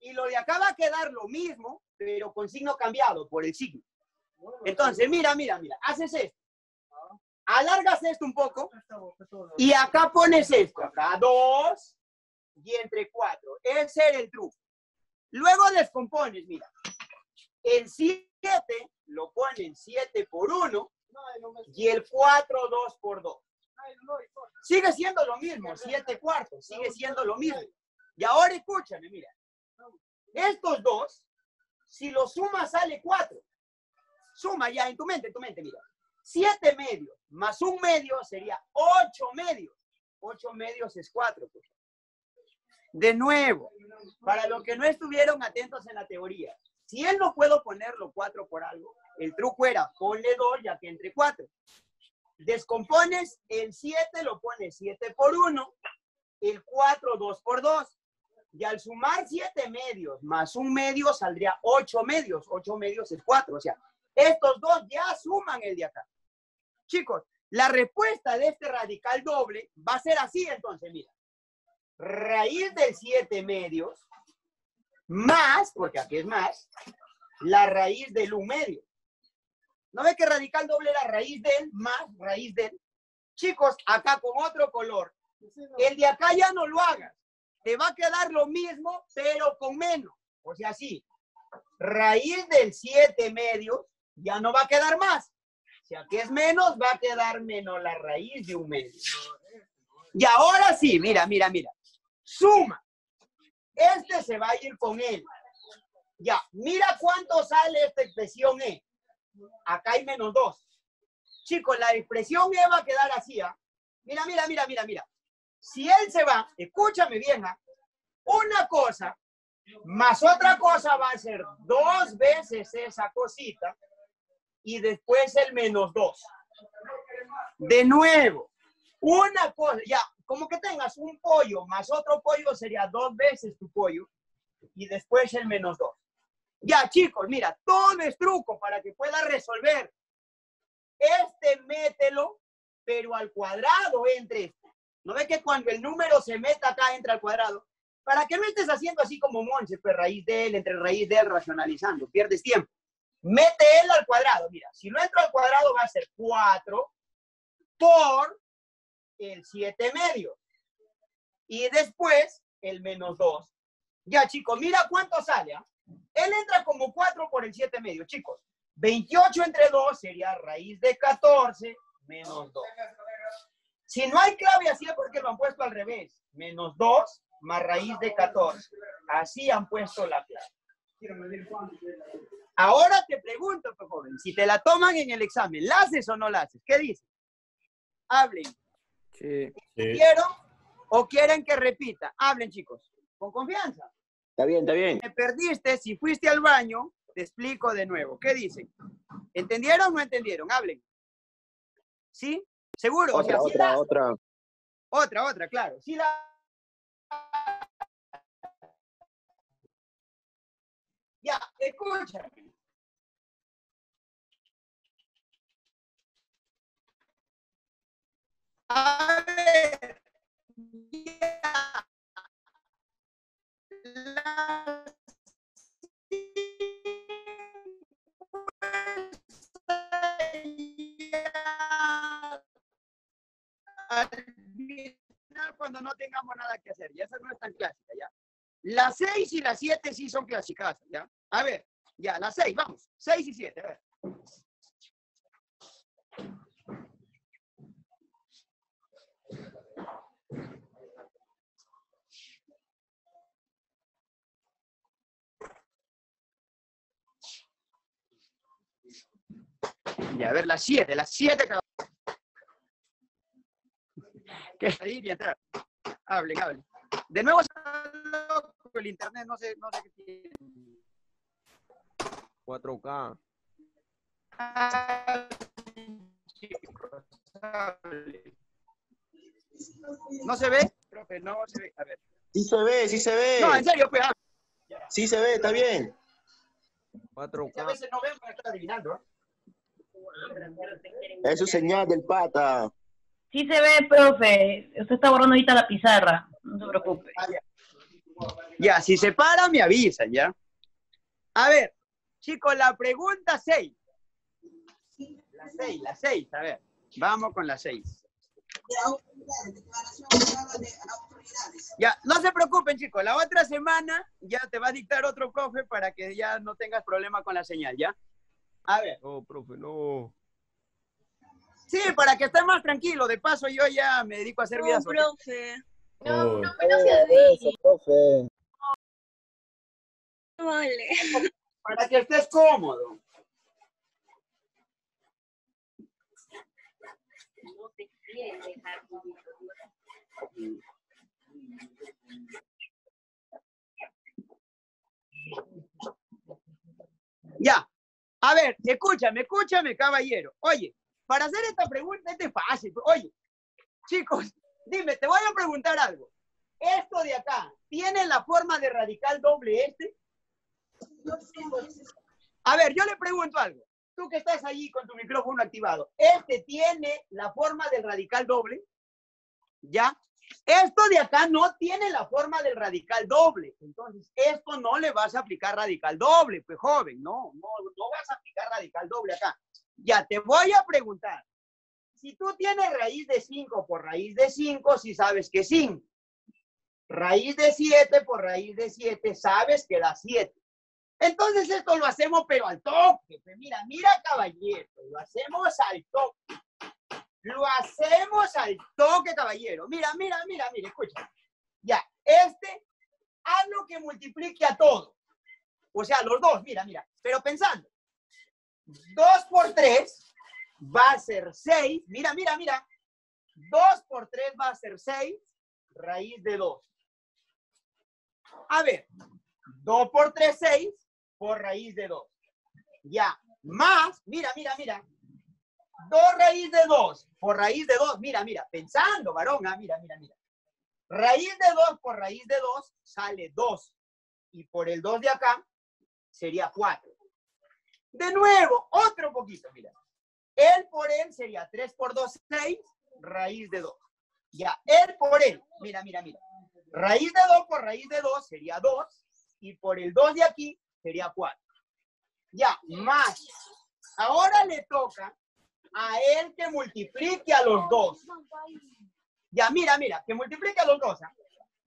y lo de acá va a quedar lo mismo, pero con signo cambiado por el signo. Entonces, mira, mira, mira, haces esto. Alargas esto un poco y acá pones esto. Acá dos y entre cuatro. Ese era el truco. Luego descompones, mira. El 7 lo ponen 7 por 1 y el 4, 2 por 2. Sigue siendo lo mismo, 7 cuartos, sigue siendo lo mismo. Y ahora escúchame, mira. Estos dos, si los sumas sale 4. Suma ya en tu mente, en tu mente, mira. 7 medios más un medio sería 8 medios. 8 medios es 4. Pues. De nuevo, para los que no estuvieron atentos en la teoría, si él no puedo ponerlo 4 por algo, el truco era ponle 2 ya que entre 4. Descompones el 7, lo pones 7 por 1, el 4 2 por 2. Y al sumar 7 medios más un medio saldría 8 medios. 8 medios es 4. O sea, estos dos ya suman el de acá. Chicos, la respuesta de este radical doble va a ser así entonces, mira. Raíz del 7 medios más, porque aquí es más, la raíz del 1 medio. ¿No ve que radical doble la raíz del más raíz del? Chicos, acá con otro color. El de acá ya no lo hagas. Te va a quedar lo mismo, pero con menos. O sea, sí. Raíz del 7 medios ya no va a quedar más. Si aquí es menos, va a quedar menos la raíz de un medio. Y ahora sí, mira, mira, mira. Suma. Este se va a ir con él. Ya, mira cuánto sale esta expresión E. Acá hay menos 2. Chicos, la expresión E va a quedar así, ¿ah? Mira, mira, mira, mira, mira. Si él se va, escúchame bien, ¿ah? Una cosa más otra cosa va a ser dos veces esa cosita y después el menos 2. De nuevo, una cosa, ya, como que tengas un pollo más otro pollo sería dos veces tu pollo y después el menos 2. Ya, chicos, mira, todo es truco para que puedas resolver. Este mételo, pero al cuadrado entre este. ¿No ve que cuando el número se meta acá entra al cuadrado? Para que no estés haciendo así como Monse, pues raíz de él, entre raíz de él, racionalizando, pierdes tiempo. Mete él al cuadrado, mira, si lo entro al cuadrado va a ser 4 por el 7 medio. Y después el menos 2. Ya, chicos, mira cuánto sale. ¿ah? Él entra como 4 por el 7 medio, chicos. 28 entre 2 sería raíz de 14 menos 2. Si no hay clave así es porque lo han puesto al revés. Menos 2 más raíz de 14. Así han puesto la clave. Ahora te pregunto, joven, si te la toman en el examen, ¿la haces o no la haces? ¿Qué dices? Hablen. Sí. ¿Quiero o quieren que repita? Hablen, chicos, con confianza. Está bien, está bien. Me perdiste, si fuiste al baño, te explico de nuevo. ¿Qué dicen? ¿Entendieron o no entendieron? Hablen. ¿Sí? ¿Seguro? O sea, Otra, sí la- otra, otra. Otra, otra, claro. Sí la... Ya, escúchame. A ver. Ya. La ya al final cuando no tengamos nada que hacer. Ya esa no es tan clásica, ¿ya? Las seis y las siete sí son clásicas, ¿ya? A ver, ya, las seis, vamos. Seis y siete, a ver. Ya, a ver, las siete, las siete. cabrón. Que salir y entrar. Hablen, hablen. De nuevo, loco. el internet no sé, no sé qué tiene. 4K. ¿No se ve? Profe, no se ve. A ver. Sí se ve, sí se ve. No, en serio, pues. ah, Sí se ve, está bien. A 4K. veces no vemos, está adivinando. ¿eh? Es su señal del pata. Sí se ve, profe. Usted está borrando ahorita la pizarra. No se preocupe. Ah, ya. Ya, si se para, me avisan, ¿ya? A ver, chicos, la pregunta 6. La 6, la 6, a ver. Vamos con la 6. Ya, no se preocupen, chicos. La otra semana ya te va a dictar otro profe para que ya no tengas problema con la señal, ¿ya? A ver. No, profe, no. Sí, para que estés más tranquilo. De paso, yo ya me dedico a hacer No, sociales. profe. No, profe, no sea así. profe. No vale. Para que estés cómodo. No te quieren dejar. Ya. A ver, escúchame, escúchame, caballero. Oye, para hacer esta pregunta este es fácil. Oye, chicos, dime, te voy a preguntar algo. Esto de acá, ¿tiene la forma de radical doble este? A ver, yo le pregunto algo. Tú que estás allí con tu micrófono activado, ¿este tiene la forma del radical doble? ¿Ya? Esto de acá no tiene la forma del radical doble. Entonces, esto no le vas a aplicar radical doble, pues joven, no, no, no vas a aplicar radical doble acá. Ya te voy a preguntar. Si tú tienes raíz de 5 por raíz de 5, si sabes que 5. Raíz de 7 por raíz de 7, sabes que da 7. Entonces esto lo hacemos pero al toque. Pues mira, mira caballero, lo hacemos al toque. Lo hacemos al toque, caballero. Mira, mira, mira, mira, escucha. Ya, este, hazlo que multiplique a todo. O sea, los dos, mira, mira. Pero pensando, 2 por 3 va a ser 6. Mira, mira, mira. 2 por 3 va a ser 6, raíz de 2. A ver, 2 por 3, 6, por raíz de 2. Ya, más, mira, mira, mira. 2 raíz de 2 por raíz de 2. Mira, mira, pensando, varón, ah, mira, mira, mira. Raíz de 2 por raíz de 2 sale 2. Y por el 2 de acá sería 4. De nuevo, otro poquito, mira. Él por él sería 3 por 2, 6, raíz de 2. Ya, él por él, mira, mira, mira. Raíz de 2 por raíz de 2 sería 2. Y por el 2 de aquí sería 4. Ya, más. Ahora le toca a él que multiplique a los dos. Ya, mira, mira, que multiplique a los dos.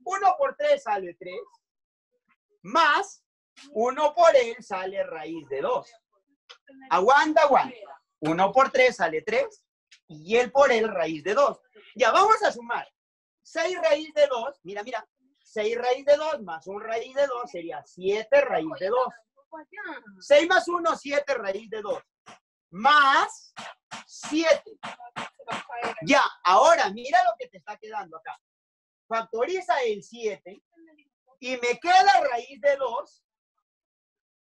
1 por 3 sale 3. Más 1 por él sale raíz de 2. Aguanta, aguanta. 1 por 3 sale 3. Y él por él raíz de 2. Ya, vamos a sumar. 6 raíz de 2. Mira, mira. 6 raíz de 2 más 1 raíz de 2 sería 7 raíz de 2. 6 más 1, 7 raíz de 2. Más 7. Ya, ahora mira lo que te está quedando acá. Factoriza el 7 y me queda raíz de 2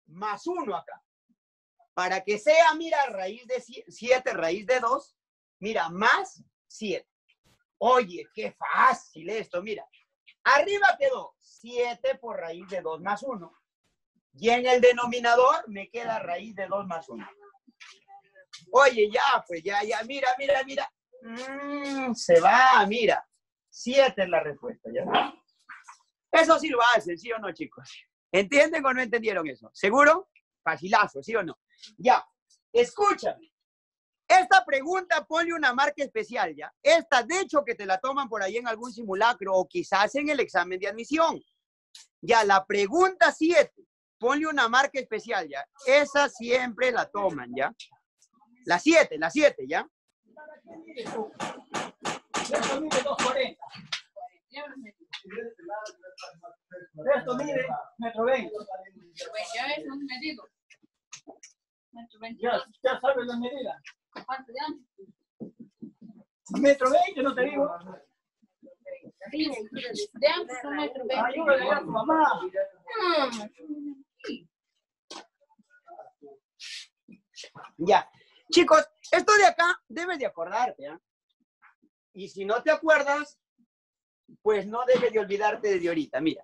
más 1 acá. Para que sea, mira, raíz de 7, raíz de 2, mira, más 7. Oye, qué fácil esto, mira. Arriba quedó 7 por raíz de 2 más 1. Y en el denominador me queda raíz de 2 más 1. Oye, ya, pues ya, ya, mira, mira, mira. Mm, se va, mira. 7 es la respuesta, ¿ya? Eso sí lo hacen, ¿sí o no, chicos? ¿Entienden o no entendieron eso? ¿Seguro? Facilazo, ¿sí o no? Ya, escúchame. Esta pregunta ponle una marca especial, ¿ya? Esta, de hecho, que te la toman por ahí en algún simulacro o quizás en el examen de admisión. Ya, la pregunta 7, ponle una marca especial, ¿ya? Esa siempre la toman, ¿ya? La 7, la 7, ¿ya? Esto mide 240. Esto mide metro 20. Ya ves, no me digo. Ya, ya sabes la medida. ¿Cuánto de ancho? Metro 20, no te digo. Pues. Ayúdale a tu mamá. Mm. Ya. Chicos, esto de acá debes de acordarte, ¿ah? Y si no te acuerdas, pues no debes de olvidarte desde ahorita. Mira,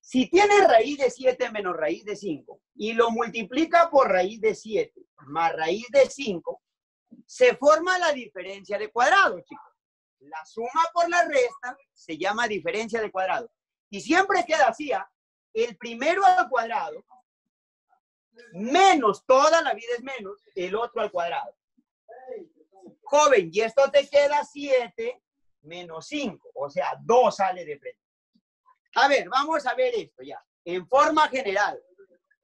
si tienes raíz de 7 menos raíz de 5 y lo multiplica por raíz de 7 más raíz de 5, se forma la diferencia de cuadrado, chicos. La suma por la resta se llama diferencia de cuadrado. Y siempre queda así, ¿ah? el primero al cuadrado menos, toda la vida es menos, el otro al cuadrado. Joven, y esto te queda 7 menos 5, o sea, 2 sale de frente. A ver, vamos a ver esto ya. En forma general,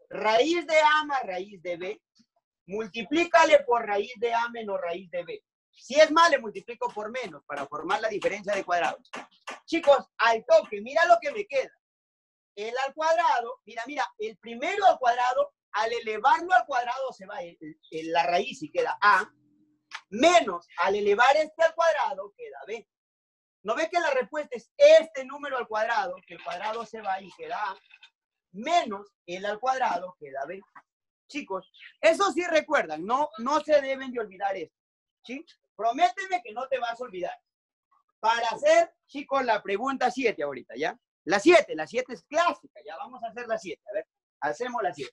raíz de A más raíz de B, multiplícale por raíz de A menos raíz de B. Si es más, le multiplico por menos para formar la diferencia de cuadrados. Chicos, al toque, mira lo que me queda. El al cuadrado, mira, mira, el primero al cuadrado, al elevarlo al cuadrado se va el- el- la raíz y queda A, menos al elevar este al cuadrado queda B. ¿No ves que la respuesta es este número al cuadrado, que el cuadrado se va y queda A, menos el al cuadrado queda B? Chicos, eso sí recuerdan, no, no se deben de olvidar esto, ¿sí? Prométeme que no te vas a olvidar. Para hacer, chicos, la pregunta 7 ahorita, ¿ya? La 7, la 7 es clásica, ya vamos a hacer la 7, a ver, hacemos la 7.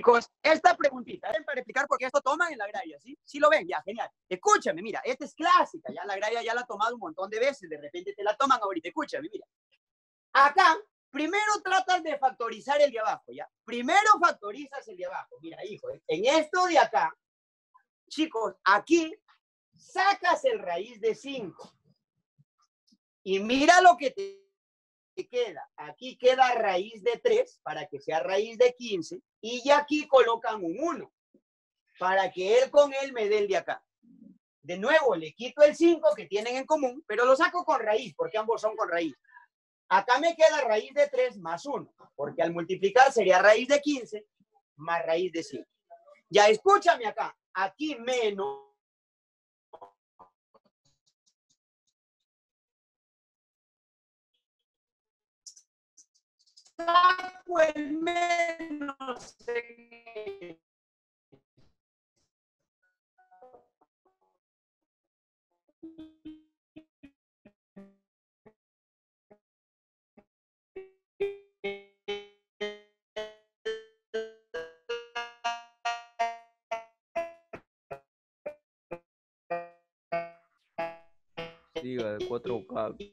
Chicos, esta preguntita, para explicar por qué esto toman en la gradia, ¿sí? Sí lo ven, ya, genial. Escúchame, mira, esta es clásica, ya la gradia ya la ha tomado un montón de veces, de repente te la toman ahorita, escúchame, mira. Acá, primero tratas de factorizar el de abajo, ¿ya? Primero factorizas el de abajo, mira, hijo, ¿eh? en esto de acá, chicos, aquí sacas el raíz de 5. Y mira lo que te queda. Aquí queda raíz de 3 para que sea raíz de 15 y ya aquí colocan un 1 para que él con él me dé el de acá. De nuevo, le quito el 5 que tienen en común, pero lo saco con raíz porque ambos son con raíz. Acá me queda raíz de 3 más 1, porque al multiplicar sería raíz de 15 más raíz de 5. Ya escúchame acá, aquí menos saco el cuatro vocales.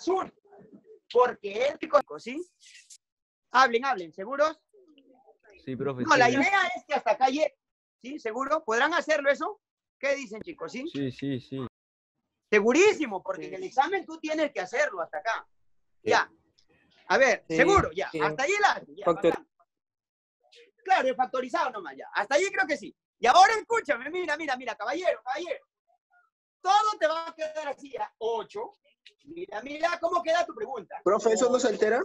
Azul. Porque él, ¿sí? Hablen, hablen, ¿seguros? Sí, profe. No, la idea es que hasta acá llegue. ¿Sí? ¿Seguro? ¿Podrán hacerlo eso? ¿Qué dicen, chicos? ¿Sí? Sí, sí, sí. Segurísimo, porque en el examen tú tienes que hacerlo hasta acá. Ya. A ver, Sí, seguro, ya. sí. Hasta allí la. ya, Factor- bacán. Claro, es factorizado nomás, ya. Hasta allí creo que sí. Y ahora escúchame, mira, mira, mira, caballero, caballero. Todo te va a quedar así a 8. Mira, mira cómo queda tu pregunta. Profe, ¿eso no se altera?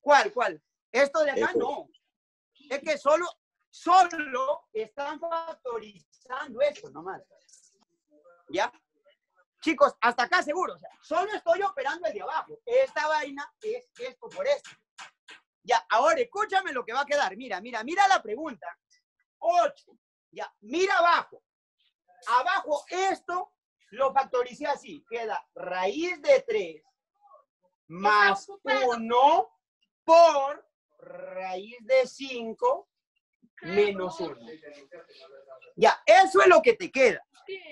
¿Cuál, cuál? Esto de acá Eso. no. Es que solo, solo están factorizando esto nomás. ¿Ya? Chicos, hasta acá seguro. O sea, solo estoy operando el de abajo. Esta vaina es esto por esto. Ya, ahora escúchame lo que va a quedar. Mira, mira, mira la pregunta. 8. Ya, mira abajo. Abajo esto lo factoricé así. Queda raíz de 3 más 1 por raíz de 5 menos 1. Ya, eso es lo que te queda.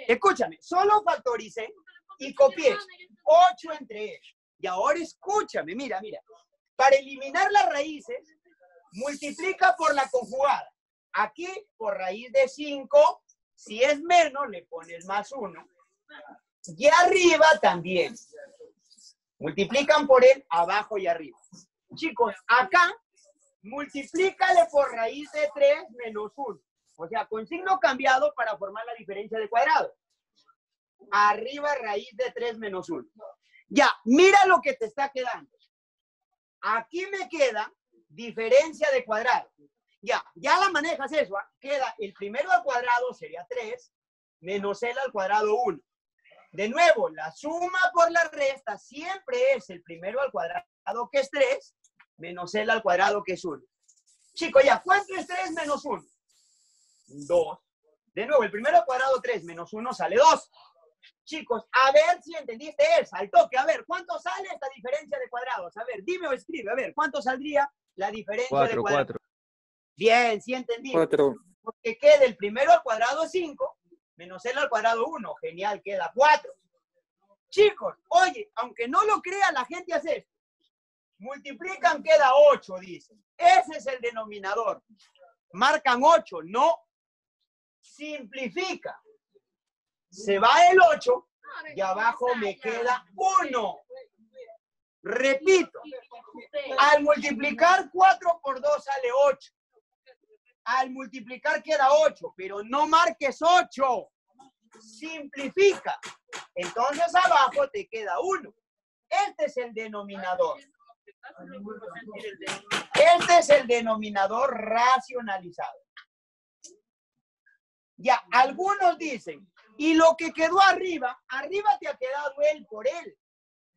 Escúchame, solo factoricé y copié 8 entre ellos. Y ahora escúchame, mira, mira. Para eliminar las raíces, multiplica por la conjugada. Aquí, por raíz de 5, si es menos, le pones más 1. Y arriba también. Multiplican por él abajo y arriba. Chicos, acá, multiplícale por raíz de 3 menos 1. O sea, con signo cambiado para formar la diferencia de cuadrado. Arriba raíz de 3 menos 1. Ya, mira lo que te está quedando. Aquí me queda diferencia de cuadrado. Ya, ya la manejas eso. ¿ah? Queda el primero al cuadrado sería 3, menos el al cuadrado 1. De nuevo, la suma por la resta siempre es el primero al cuadrado que es 3, menos el al cuadrado que es 1. Chicos, ya, ¿cuánto es 3 menos 1? 2. De nuevo, el primero al cuadrado 3 menos 1 sale 2. Chicos, a ver si entendiste eso, al toque. A ver, ¿cuánto sale esta diferencia de cuadrados? A ver, dime o escribe. A ver, ¿cuánto saldría la diferencia de 4, cuadrados? 4. Bien, sí entendí. 4. Porque queda el primero al cuadrado 5, menos el al cuadrado 1. Genial, queda 4. Chicos, oye, aunque no lo crea, la gente hace esto. Multiplican, queda 8, dicen. Ese es el denominador. Marcan 8, no. Simplifica. Se va el 8 y abajo me queda 1. Repito, al multiplicar 4 por 2 sale 8. Al multiplicar queda 8, pero no marques 8. Simplifica. Entonces abajo te queda 1. Este es el denominador. Este es el denominador racionalizado. Ya, algunos dicen, y lo que quedó arriba, arriba te ha quedado él por él.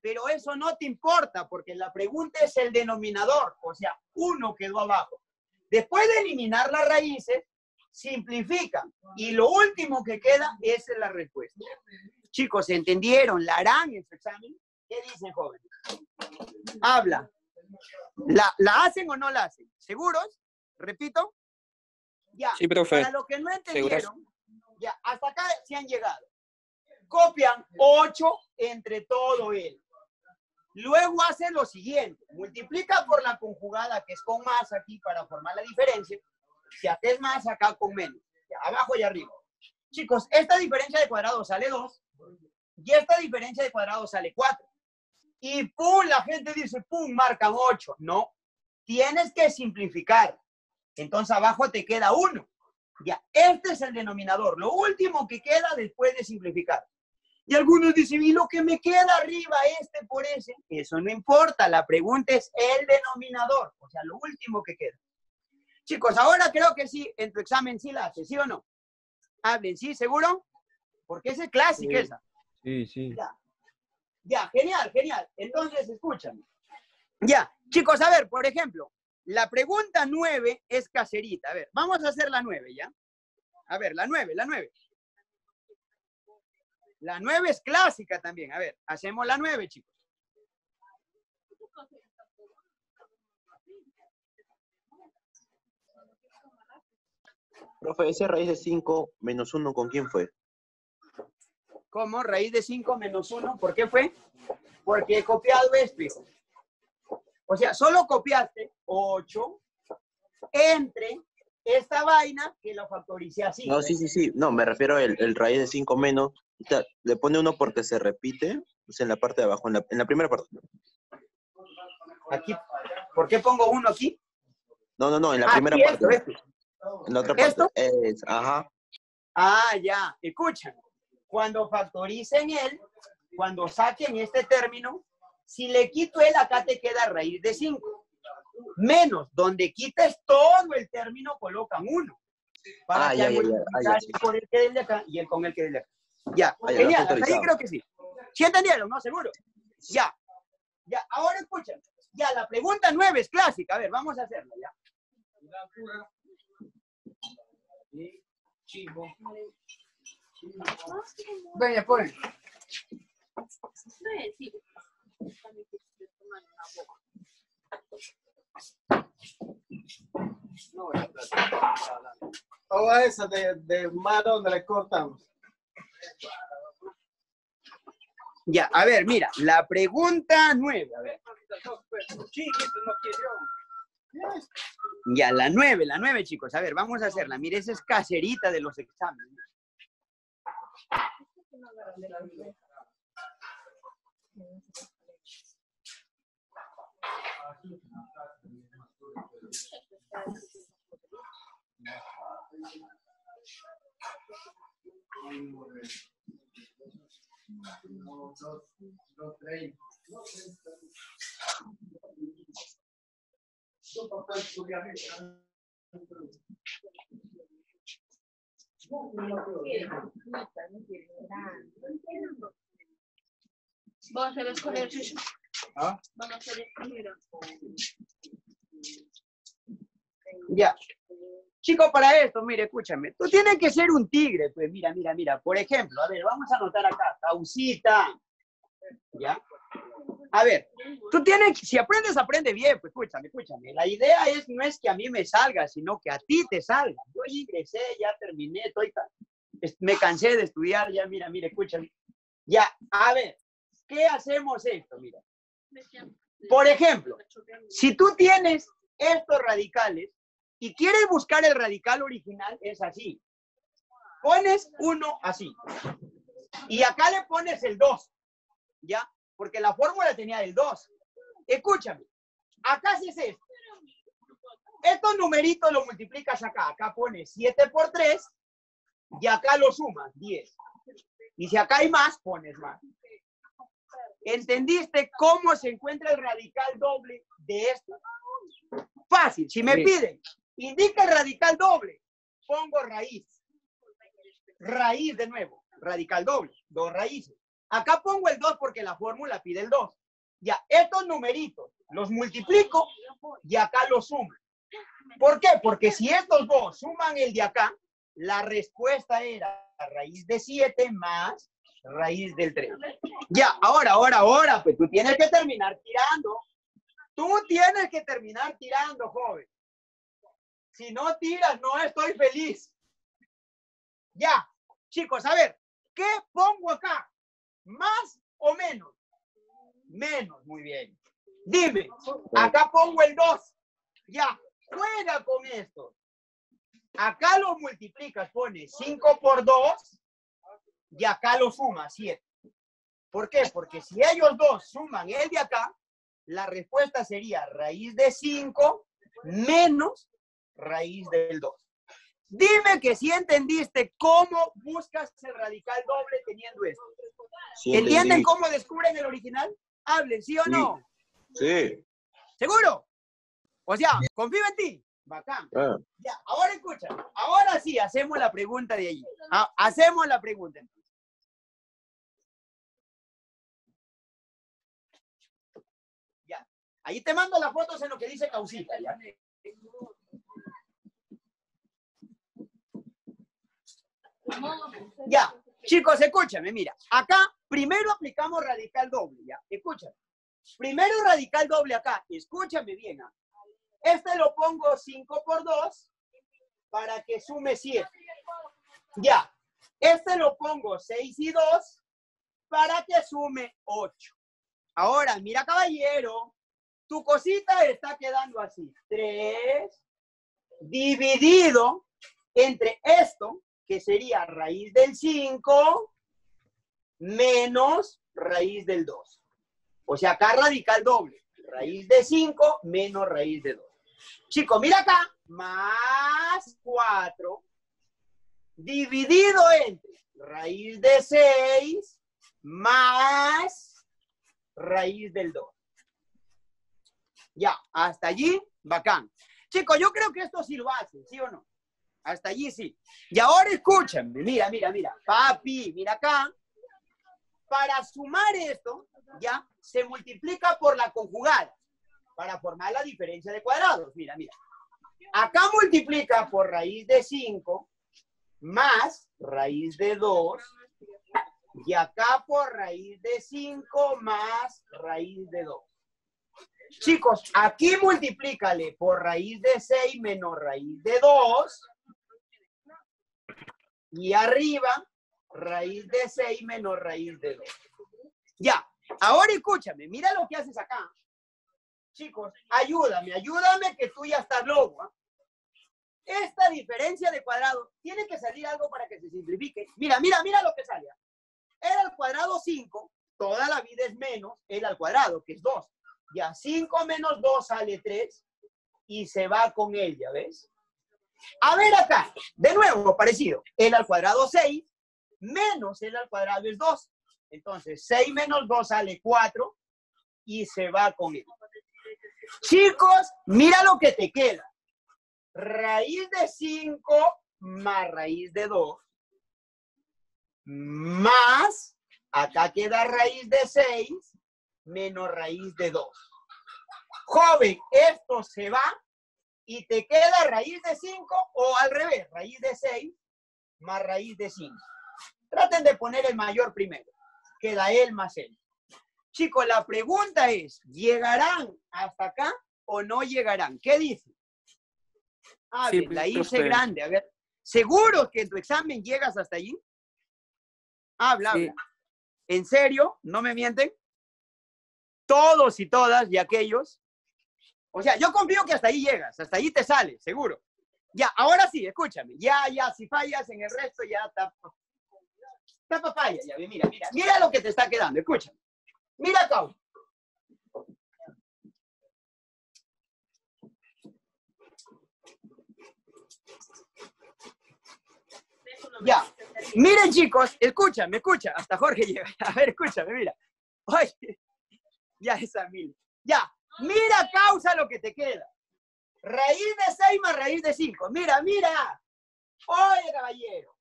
Pero eso no te importa, porque la pregunta es el denominador, o sea, uno quedó abajo. Después de eliminar las raíces, simplifica. Y lo último que queda es la respuesta. Chicos, ¿entendieron? ¿La harán en su examen? ¿Qué dicen, jóvenes? Habla. ¿La, ¿La hacen o no la hacen? ¿Seguros? Repito. Ya. Sí, profe. Para los que no entendieron, ya, hasta acá se han llegado. Copian 8 entre todo él. Luego hacen lo siguiente. Multiplica por la conjugada que es con más aquí para formar la diferencia. Si acá es más, acá con menos. Abajo y arriba. Chicos, esta diferencia de cuadrado sale 2 y esta diferencia de cuadrado sale 4. Y pum, la gente dice, pum, marcan 8. No, tienes que simplificar. Entonces abajo te queda 1. Ya, este es el denominador, lo último que queda después de simplificar. Y algunos dicen, ¿y lo que me queda arriba, este por ese? Eso no importa, la pregunta es el denominador, o sea, lo último que queda. Chicos, ahora creo que sí, en tu examen sí la hace, ¿sí o no? Hablen, ¿sí? ¿Seguro? Porque esa es clásica Sí. esa. Sí, sí. Ya. Ya, genial, genial. Entonces, escúchame. Ya, chicos, a ver, por ejemplo, la pregunta 9 es caserita. A ver, vamos a hacer la 9, ¿ya? A ver, la 9, la 9. La 9 es clásica también. A ver, hacemos la 9, chicos. Profe, ese raíz de 5 menos 1, ¿con quién fue? ¿Cómo? Raíz de 5 menos 1. ¿Por qué fue? Porque he copiado esto, hijo. O sea, solo copiaste 8 entre esta vaina que lo factoricé así. No, sí, sí, sí. No, me refiero al el raíz de 5 menos. Le pone uno porque se repite. Es en la parte de abajo, en la, en la primera parte. Aquí. ¿Por qué pongo uno aquí? No, no, no, en la Ah, primera parte. esto, esto. En la otra parte. ¿Esto? Es, ajá. Ah, ya. Escuchen. Cuando factoricen él, cuando saquen este término, si le quito él, acá te queda raíz de 5. Menos, donde quites todo el término, colocan 1. Para Ah, que ya, ya, ya. Ah, ya, el que de acá y el con el que de acá. Ya, Ah, genial. Hasta ahí creo que sí. ¿Sí entendieron? ¿No? Seguro. Ya. Ya, ahora escuchen. Ya, la pregunta 9 es clásica. A ver, vamos a hacerla ya. Venga, ponen. Toda esa de, de mano donde le cortamos. Ya, a ver, mira, la pregunta nueve. A ver. Ya, la nueve, la nueve, chicos. A ver, vamos a hacerla. Mire, esa es caserita de los exámenes. Vamos a escoger, Chucho. ¿Ah? Vamos a escoger. Ya. Chico, para esto, mire, escúchame. Tú tienes que ser un tigre, pues mira, mira, mira. Por ejemplo, a ver, vamos a anotar acá, causita. ¿Ya? A ver, tú tienes, si aprendes, aprende bien, pues escúchame, escúchame. La idea es, no es que a mí me salga, sino que a ti te salga. Yo ingresé, ya terminé, estoy me cansé de estudiar, ya, mira, mira, escúchame. Ya, a ver, ¿qué hacemos esto? Mira. Por ejemplo, si tú tienes estos radicales y quieres buscar el radical original, es así. Pones uno así. Y acá le pones el 2. ¿Ya? Porque la fórmula tenía el 2. Escúchame. Acá haces esto. Estos numeritos los multiplicas acá. Acá pones 7 por 3 y acá lo sumas, 10. Y si acá hay más, pones más. ¿Entendiste cómo se encuentra el radical doble de esto? Fácil. Si me Sí. piden, indica el radical doble, pongo raíz. Raíz de nuevo, radical doble, dos raíces. Acá pongo el 2 porque la fórmula pide el 2. Ya, estos numeritos los multiplico y acá los sumo. ¿Por qué? Porque si estos dos suman el de acá, la respuesta era raíz de 7 más raíz del 3. Ya, ahora, ahora, ahora, pues tú tienes que terminar tirando. Tú tienes que terminar tirando, joven. Si no tiras, no estoy feliz. Ya, chicos, a ver, ¿qué pongo acá? ¿Más o menos? Menos, muy bien. Dime, acá pongo el 2. Ya, juega con esto. Acá lo multiplicas, pones 5 por 2 y acá lo sumas, 7. ¿Por qué? Porque si ellos dos suman el de acá, la respuesta sería raíz de 5 menos raíz del 2. Dime que si entendiste cómo buscas el radical doble teniendo esto. Sí, ¿Entienden cómo descubren el original? Hablen, ¿sí o no? Sí. ¿Seguro? O sea, confío en ti. Bacán. Ah, Ya, ahora escucha. Ahora sí, hacemos la pregunta de allí. Ah, hacemos la pregunta. Ya. Ahí te mando las fotos en lo que dice causita. ¿ya? Ya, chicos, escúchame, mira. Acá primero aplicamos radical doble, ¿ya? Escúchame. Primero radical doble acá. Escúchame bien, ¿ah? Este lo pongo 5 por 2 para que sume 7. Ya. Este lo pongo 6 y 2 para que sume 8. Ahora, mira, caballero, tu cosita está quedando así. 3 dividido entre esto, que sería raíz del 5 menos raíz del 2. O sea, acá radical doble. Raíz de 5 menos raíz de 2. Chicos, mira acá. Más 4 dividido entre raíz de 6 más raíz del 2. Ya, hasta allí, bacán. Chicos, yo creo que esto sí lo hacen, ¿sí o no? Hasta allí sí. Y ahora escúchenme, mira, mira, mira. Papi, mira acá. Para sumar esto, ya, se multiplica por la conjugada para formar la diferencia de cuadrados. Mira, mira. Acá multiplica por raíz de 5 más raíz de 2 y acá por raíz de 5 más raíz de 2. Chicos, aquí multiplícale por raíz de 6 menos raíz de 2 y arriba raíz de 6 menos raíz de 2. Ya, ahora escúchame, mira lo que haces acá. Chicos, ayúdame, ayúdame que tú ya estás loco. ¿ah? Esta diferencia de cuadrado tiene que salir algo para que se simplifique. Mira, mira, mira lo que sale. Era al cuadrado 5, toda la vida es menos el al cuadrado, que es 2. Ya 5 menos 2 sale 3 y se va con él, ¿ya ves? A ver acá, de nuevo, parecido. El al cuadrado 6 menos el al cuadrado es 2. Entonces, 6 menos 2 sale 4 y se va con él. Chicos, mira lo que te queda. Raíz de 5 más raíz de 2 más, acá queda raíz de 6 menos raíz de 2. Joven, esto se va y te queda raíz de 5 o al revés, raíz de 6 más raíz de 5. Traten de poner el mayor primero. Queda él más él. Chicos, la pregunta es, ¿llegarán hasta acá o no llegarán? ¿Qué dice? A Sí, la hice profe. grande. A ver, ¿seguro que en tu examen llegas hasta allí? Habla, Sí. habla. ¿En serio? ¿No me mienten? Todos y todas y aquellos. O sea, yo confío que hasta ahí llegas, hasta ahí te sale, seguro. Ya, ahora sí, escúchame. Ya, ya, si fallas en el resto, ya está. Está papaya, ya mira, mira, mira lo que te está quedando, escúchame. Mira acá. Ya. Miren, chicos, escúchame, escucha. Hasta Jorge llega. (laughs) A ver, escúchame, mira. Oye, ya esa mil. Ya, mira, causa lo que te queda. Raíz de 6 más raíz de 5. Mira, mira. Oye, caballero.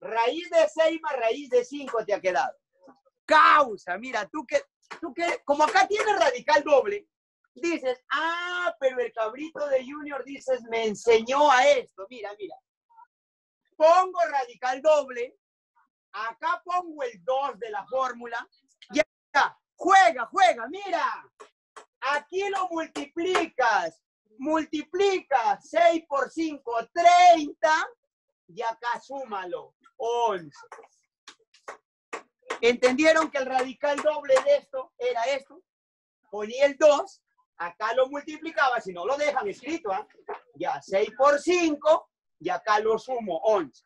Raíz de 6 más raíz de 5 te ha quedado. Causa, mira, tú que, tú que, como acá tienes radical doble, dices, ah, pero el cabrito de Junior, dices, me enseñó a esto. Mira, mira pongo radical doble, acá pongo el 2 de la fórmula, ya, juega, juega, mira, aquí lo multiplicas, multiplicas 6 por 5, 30, y acá súmalo, 11. ¿Entendieron que el radical doble de esto era esto? Ponía el 2, acá lo multiplicaba, si no lo dejan escrito, ¿ah? ya 6 por 5, y acá lo sumo 11.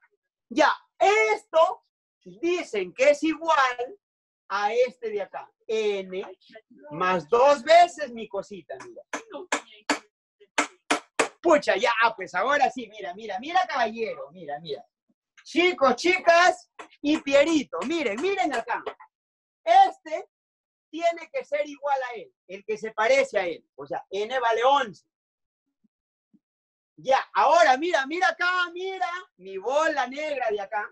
Ya, esto dicen que es igual a este de acá, n más dos veces mi cosita. Pucha, ya, pues ahora sí, mira, mira, mira, caballero, mira, mira. Chicos, chicas y Pierito, miren, miren acá. Este tiene que ser igual a él, el que se parece a él. O sea, n vale 11. Ya, ahora mira, mira acá, mira, mi bola negra de acá.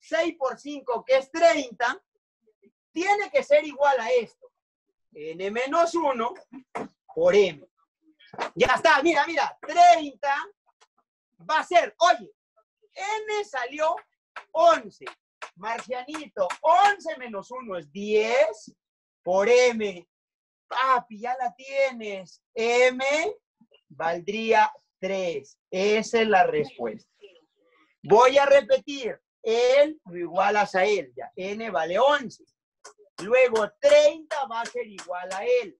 6 por 5, que es 30, tiene que ser igual a esto. n menos 1 por m. Ya está, mira, mira, 30 va a ser, oye, n salió 11. Marcianito, 11 menos 1 es 10 por m. Papi, ya la tienes. m valdría 3. Esa es la respuesta. Voy a repetir. Él lo igualas a él. Ya. N vale 11. Luego 30 va a ser igual a él.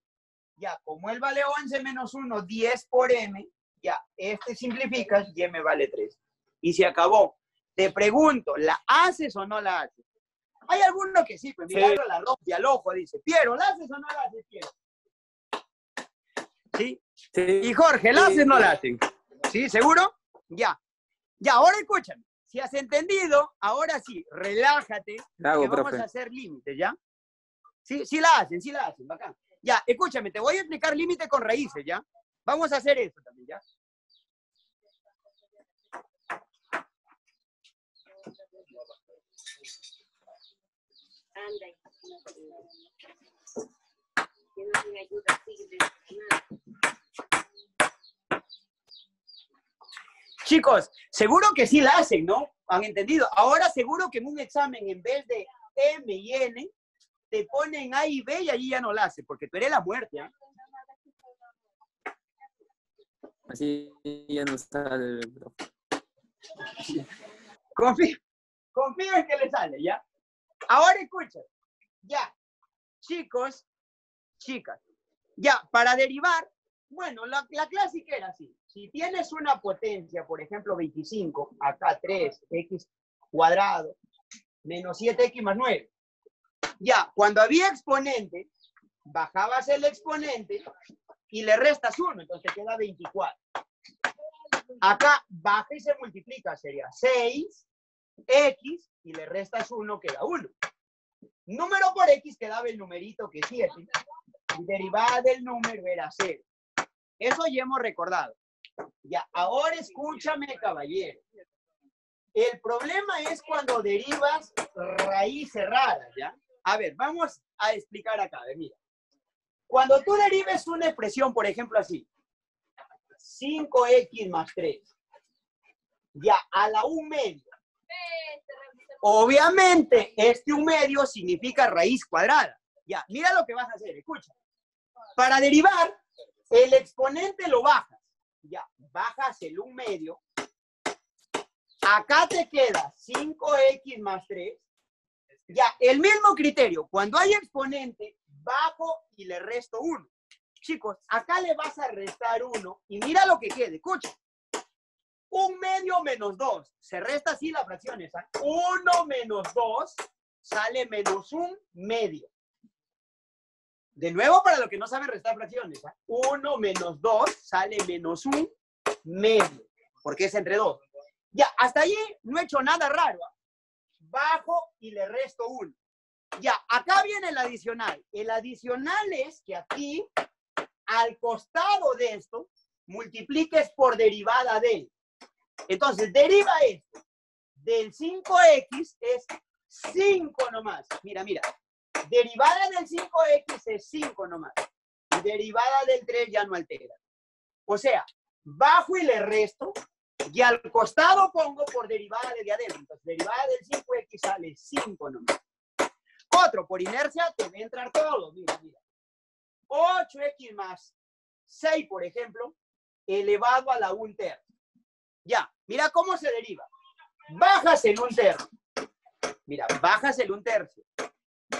Ya, como él vale 11 menos 1, 10 por M. Ya, este simplificas y M vale 3. Y se acabó. Te pregunto, ¿la haces o no la haces? Hay alguno que sí, pues mira, Sí. la rompe al ojo, dice, Piero, ¿la haces o no la haces, Piero? ¿Sí? Y Jorge, ¿la haces o no la hacen? ¿Sí? ¿Seguro? Ya. Ya, ahora escúchame. Si has entendido, ahora sí, relájate, hago, que vamos profe. a hacer límites, ¿ya? Sí, sí la hacen, sí la hacen, bacán. Ya, escúchame, te voy a explicar límite con raíces, ¿ya? Vamos a hacer eso también, ¿ya? Chicos, seguro que sí la hacen, ¿no? ¿Han entendido? Ahora seguro que en un examen, en vez de M y N, te ponen A y B y allí ya no la hace, porque tú eres la muerte, ¿ah? Así ya no sale. Confío, confío en que le sale, ¿ya? Ahora escucha. Ya. Chicos, chicas. Ya, para derivar, bueno, la, la clásica era así. Si tienes una potencia, por ejemplo, 25, acá 3, x cuadrado, menos 7x más 9. Ya, cuando había exponente, bajabas el exponente y le restas 1, entonces queda 24. Acá baja y se multiplica, sería 6, x, y le restas 1, queda 1. Número por x quedaba el numerito que es 7. Y derivada del número era 0. Eso ya hemos recordado. Ya, ahora escúchame, caballero. El problema es cuando derivas raíz cerrada, ¿ya? A ver, vamos a explicar acá, a mira. Cuando tú derives una expresión, por ejemplo, así, 5x más 3, ya, a la 1 medio. Obviamente, este 1 medio significa raíz cuadrada. Ya, mira lo que vas a hacer, escucha. Para derivar, el exponente lo bajas. Ya, bajas el 1 medio. Acá te queda 5x más 3. Ya, el mismo criterio. Cuando hay exponente, bajo y le resto 1. Chicos, acá le vas a restar 1 y mira lo que quede. Escucha. Un medio menos 2. Se resta así la fracción esa. 1 menos 2 sale menos un medio. De nuevo, para los que no saben restar fracciones, 1 menos 2 sale menos un medio, porque es entre 2. Ya, hasta allí no he hecho nada raro. ¿ah? Bajo y le resto 1. Ya, acá viene el adicional. El adicional es que aquí, al costado de esto, multipliques por derivada de. Entonces, deriva esto. Del 5x es 5 nomás. Mira, mira. Derivada del 5x es 5 nomás. Derivada del 3 ya no altera. O sea, bajo y le resto. Y al costado pongo por derivada de adentro. Entonces, derivada del 5x sale 5 nomás. Otro, por inercia, te va a entrar todo. Mira, mira. 8x más 6, por ejemplo, elevado a la 1 tercio. Ya, mira cómo se deriva. Bajas el 1 tercio. Mira, bajas el 1 tercio.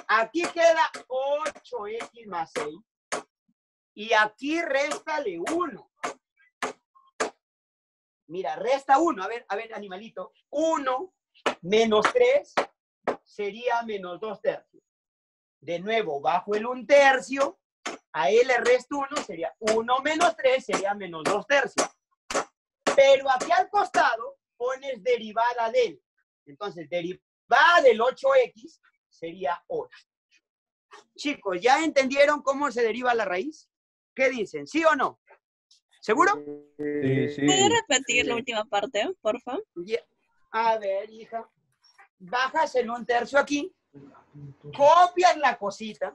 Aquí queda 8x más 6. Y aquí réstale 1. Mira, resta 1. A ver, a ver, animalito. 1 menos 3 sería menos 2 tercios. De nuevo, bajo el 1 tercio. A él le resto 1, sería 1 menos 3, sería menos 2 tercios. Pero aquí al costado pones derivada del. Entonces, derivada del 8x sería 8. Chicos, ¿ya entendieron cómo se deriva la raíz? ¿Qué dicen? ¿Sí o no? ¿Seguro? Sí, sí. ¿Puedes repetir la última parte, por favor? A ver, hija. Bajas en un tercio aquí, copias la cosita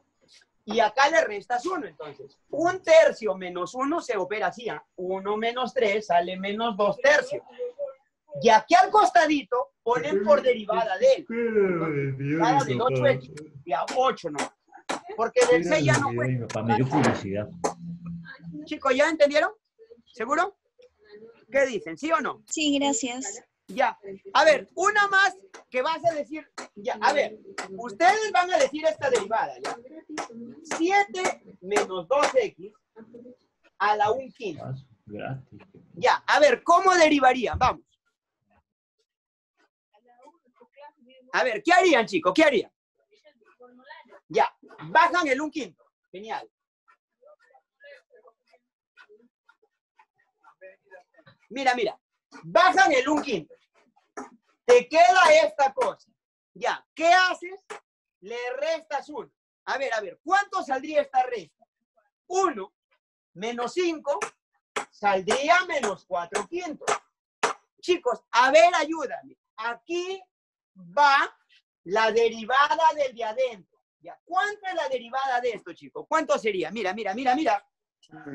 y acá le restas uno. Entonces, un tercio menos uno se opera así. ¿ah? Uno menos tres sale menos dos tercios. Y aquí al costadito ponen por derivada de él. Del 8x. Ya, 8 no. Porque del 6 ya no. Para me dio curiosidad. Chicos, ¿ya entendieron? ¿Seguro? ¿Qué dicen? ¿Sí o no? Sí, gracias. Ya. A ver, una más que vas a decir. Ya, a ver, ustedes van a decir esta derivada. ¿ya? 7 menos 2x a la 1 quinta. Ya, a ver, ¿cómo derivarían? Vamos. A ver, ¿qué harían, chicos? ¿Qué harían? Ya, bajan el 1 quinto. Genial. Mira, mira. Bajan el 1 quinto. Te queda esta cosa. Ya, ¿qué haces? Le restas 1. A ver, a ver, ¿cuánto saldría esta resta? 1 menos 5 saldría menos 4 quintos. Chicos, a ver, ayúdame. Aquí va la derivada del de adentro. ¿Ya? ¿Cuánto es la derivada de esto, chicos? ¿Cuánto sería? Mira, mira, mira, mira.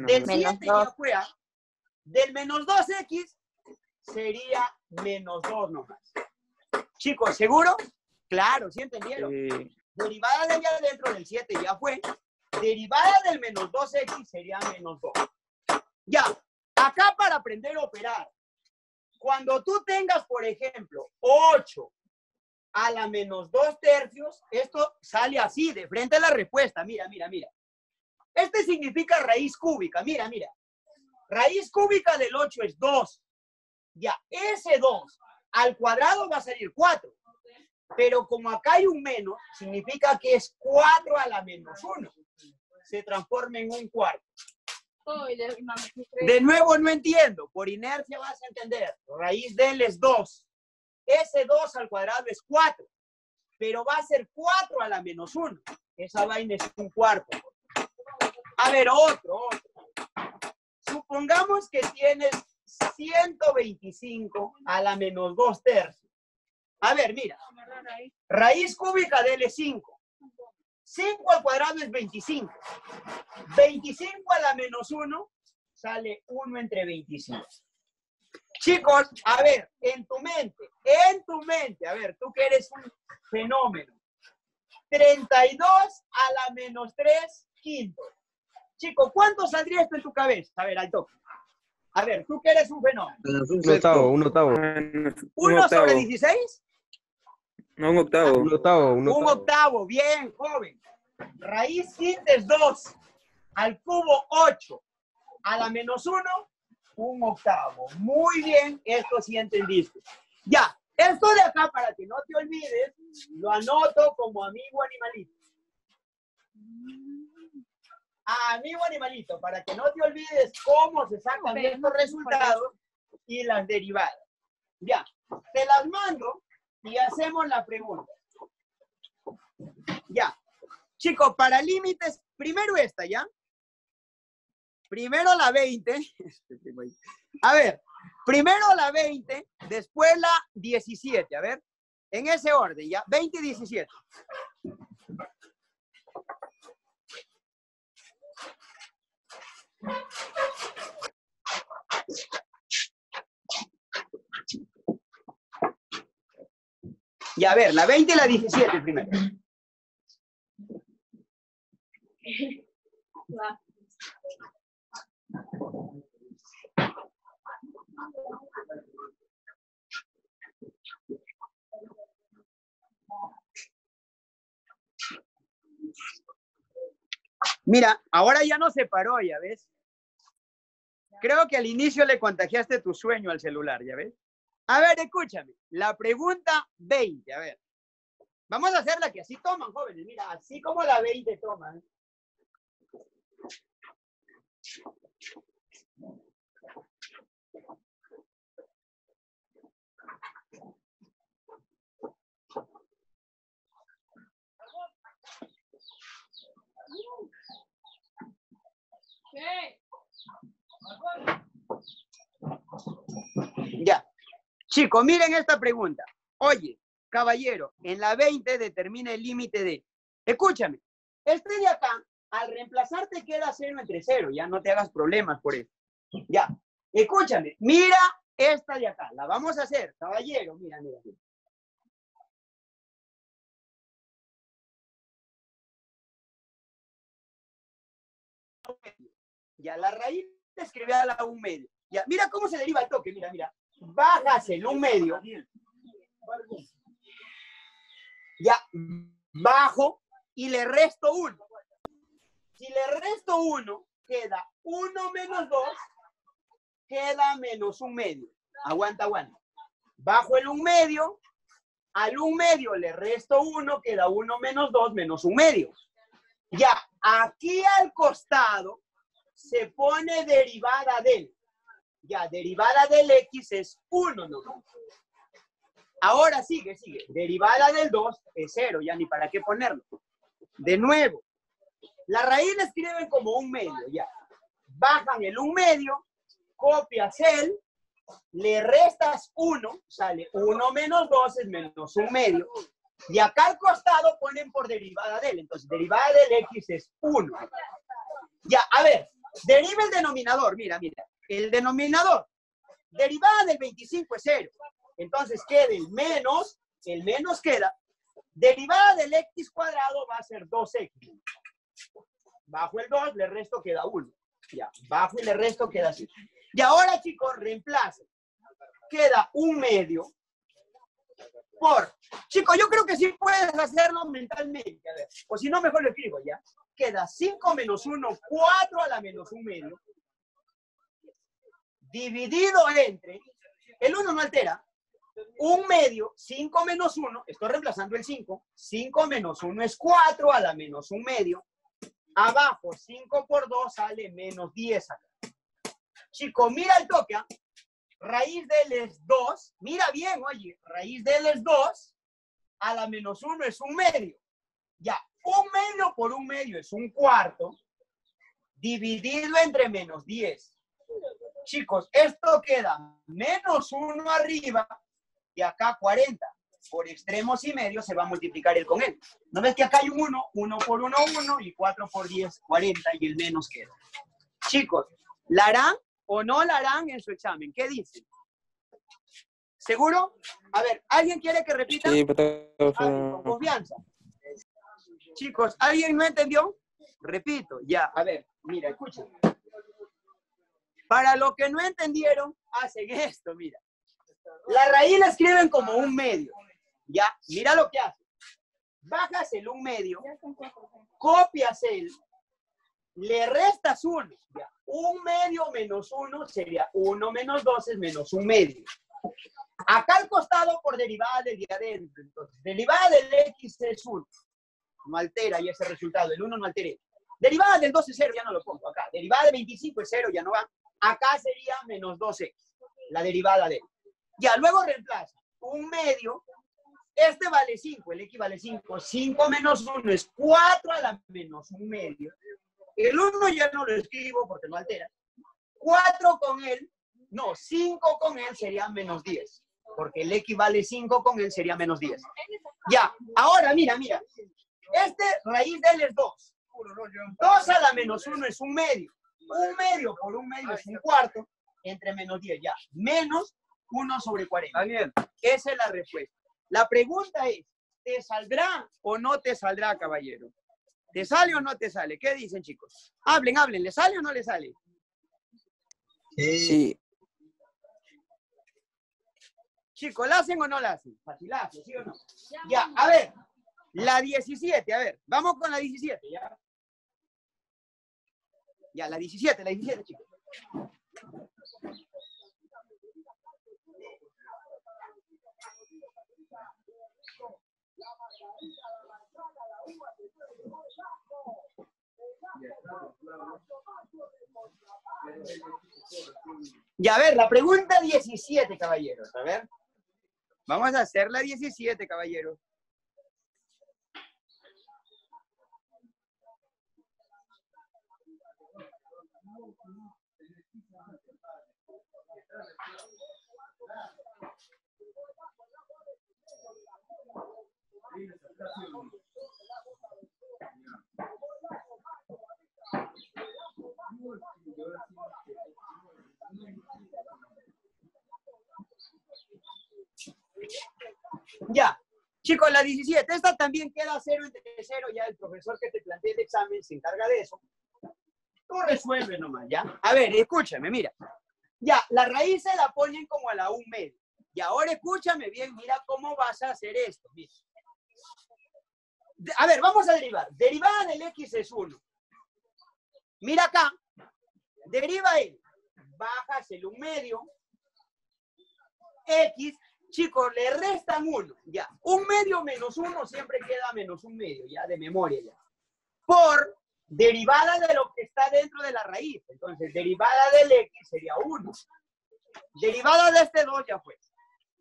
Del Menos 7 ya fue a- Del menos 2x sería menos 2 nomás. Chicos, ¿seguro? Claro, ¿sí entendieron? Sí. Derivada de allá adentro del 7 ya fue. Derivada del menos 2x sería menos 2. Ya, acá para aprender a operar. Cuando tú tengas, por ejemplo, 8 a la menos 2 tercios, esto sale así, de frente a la respuesta. Mira, mira, mira. Este significa raíz cúbica. Mira, mira. Raíz cúbica del 8 es 2. Ya, ese 2 al cuadrado va a salir 4. Pero como acá hay un menos, significa que es 4 a la menos 1. Se transforma en un cuarto. De nuevo no entiendo. Por inercia vas a entender. Raíz de él es 2. Ese 2 al cuadrado es 4. Pero va a ser 4 a la menos 1. Esa vaina es un cuarto. A ver, otro, otro. Supongamos que tienes 125 a la menos 2 tercios. A ver, mira. Raíz cúbica de L es 5. 5 al cuadrado es 25. 25 a la menos 1 sale 1 entre 25. Chicos, a ver, en tu mente, en tu mente, a ver, tú que eres un fenómeno. 32 a la menos 3 quinto. Chico, ¿cuánto saldría esto en tu cabeza? A ver, al toque. A ver, tú que eres un fenómeno. Un octavo, un octavo. Un ¿1 sobre octavo. 16? No, un octavo. Un octavo, un Un octavo. octavo, bien, joven. Raíz quinta es 2. Al cubo 8. A la menos 1, un octavo. Muy bien, esto sí entendiste. Ya, esto de acá, para que no te olvides, lo anoto como amigo animalito. Amigo animalito, para que no te olvides cómo se sacan estos resultados y las derivadas. Ya, te las mando y hacemos la pregunta. Ya. Chicos, para límites, primero esta, ¿ya? Primero la 20. (laughs) A ver, primero la 20, después la 17, a ver. En ese orden, ¿ya? 20 y 17. Y a ver, la 20 y la 17 primero. Mira, ahora ya no se paró, ya ves. Creo que al inicio le contagiaste tu sueño al celular, ya ves. A ver, escúchame. La pregunta 20, a ver. Vamos a hacerla que así toman, jóvenes. Mira, así como la 20 toman. Ya. Chicos, miren esta pregunta. Oye, caballero, en la 20 determina el límite de. Escúchame, este de acá, al reemplazarte queda 0 entre 0, ya no te hagas problemas por eso. Ya. Escúchame, mira esta de acá, la vamos a hacer, caballero, mira, mira. mira. Ya, la raíz escribe a la un medio. Ya, mira cómo se deriva el toque, mira, mira. Bajas el un medio. Ya, bajo y le resto uno. Si le resto uno, queda uno menos dos, queda menos un medio. Aguanta, aguanta. Bajo el un medio, al un medio le resto uno, queda uno menos dos, menos un medio. Ya, aquí al costado se pone derivada del. Ya, derivada del x es 1, ¿no? Ahora sigue, sigue. Derivada del 2 es 0, ya ni para qué ponerlo. De nuevo, la raíz la escriben como un medio, ya. Bajan el un medio, copias el, le restas 1, sale 1 menos 2 es menos un medio. Y acá al costado ponen por derivada del. Entonces, derivada del x es 1. Ya, a ver, deriva el denominador. Mira, mira. El denominador. derivada del 25 es 0. Entonces queda el menos, el menos queda, derivada del x cuadrado va a ser 2x. Bajo el 2, le resto queda 1. Ya, bajo y le resto queda así. Y ahora, chicos, reemplace. Queda un medio por... Chicos, yo creo que sí puedes hacerlo mentalmente. O si no, mejor lo escribo ya. Queda 5 menos 1, 4 a la menos 1 medio. Dividido entre... El 1 no altera. Un medio, 5 menos 1, estoy reemplazando el 5. 5 menos 1 es 4 a la menos 1 medio. Abajo, 5 por 2 sale menos 10 acá. Chico, mira el toque. ¿ah? Raíz de él es 2. Mira bien, oye. Raíz de él es 2. A la menos 1 es un medio. Ya, un medio por un medio es un cuarto. Dividido entre menos 10. Chicos, esto queda menos 1 arriba y acá 40. Por extremos y medios se va a multiplicar el con él. ¿No ves que acá hay un 1? 1 por 1, 1 y 4 por 10, 40 y el menos queda. Chicos, ¿la harán o no la harán en su examen? ¿Qué dicen? ¿Seguro? A ver, ¿alguien quiere que repita? Sí, Alguien, con profe. confianza. Chicos, ¿alguien no entendió? Repito, ya, a ver, mira, escuchen. Para los que no entendieron, hacen esto, mira. La raíz la escriben como un medio. Ya, mira lo que hace. Bajas el un medio, copias el, le restas uno. Un medio menos uno sería uno menos dos es menos un medio. Acá al costado por derivada del de adentro. Entonces, derivada del x es 1. No altera y ese resultado. El 1 no altera. Derivada del 2 es 0, ya no lo pongo acá. Derivada de 25 es 0, ya no va. Acá sería menos 2x. La derivada de. Ya, luego reemplaza. Un medio. Este vale 5, el x vale 5. 5 menos 1 es 4 a la menos un medio. El 1 ya no lo escribo porque no altera. 4 con él, no, 5 con él sería menos 10. Porque el x vale 5 con él sería menos 10. Ya, ahora mira, mira. Este raíz de él es 2. 2 a la menos 1 es un medio. Un medio por un medio es un cuarto. Entre menos 10, ya. Menos 1 sobre 40. Daniel, Esa es la respuesta. La pregunta es, ¿te saldrá o no te saldrá, caballero? ¿Te sale o no te sale? ¿Qué dicen, chicos? Hablen, hablen. ¿Le sale o no le sale? Sí. Chicos, ¿la hacen o no la hacen? Facilazo, ¿sí o no? Ya, a ver. La 17, a ver. Vamos con la 17, ¿ya? Ya, la 17, la 17, chicos. Ya, a ver, la pregunta 17, caballeros. A ver. Vamos a hacer la 17, caballeros. Ya. Chicos, la 17, esta también queda 0 entre 0, ya el profesor que te plantea el examen se encarga de eso. Tú resuelves nomás, ¿ya? A ver, escúchame, mira. Ya, la raíz se la ponen como a la 1 medio. Y ahora escúchame bien, mira cómo vas a hacer esto. A ver, vamos a derivar. Derivada del x es 1. Mira acá. Deriva él. Bajas el 1 medio. X, chicos, le restan 1. Ya. Un medio menos 1 siempre queda menos un medio, ya, de memoria ya. Por derivada de lo que está dentro de la raíz. Entonces, derivada del x sería 1. Derivada de este 2 ya fue.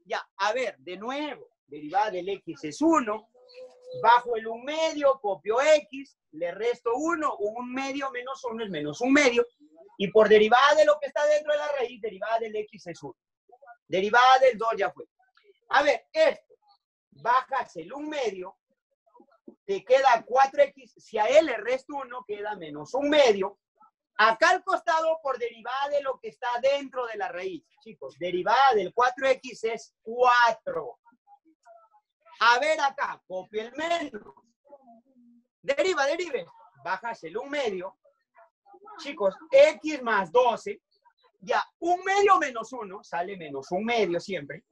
Ya, a ver, de nuevo, derivada del x es 1. Bajo el 1 medio, copio x, le resto 1. Un medio menos 1 es menos un medio. Y por derivada de lo que está dentro de la raíz, derivada del x es 1. Derivada del 2 ya fue. A ver, esto. Bajas el 1 medio, te queda 4x. Si a él le resto 1, queda menos un medio. Acá al costado por derivada de lo que está dentro de la raíz. Chicos, derivada del 4x es 4. A ver acá, copia el menos. Deriva, derive. Bajas el 1 medio. Chicos, x más 12. Ya, 1 medio menos 1 sale menos 1 medio siempre.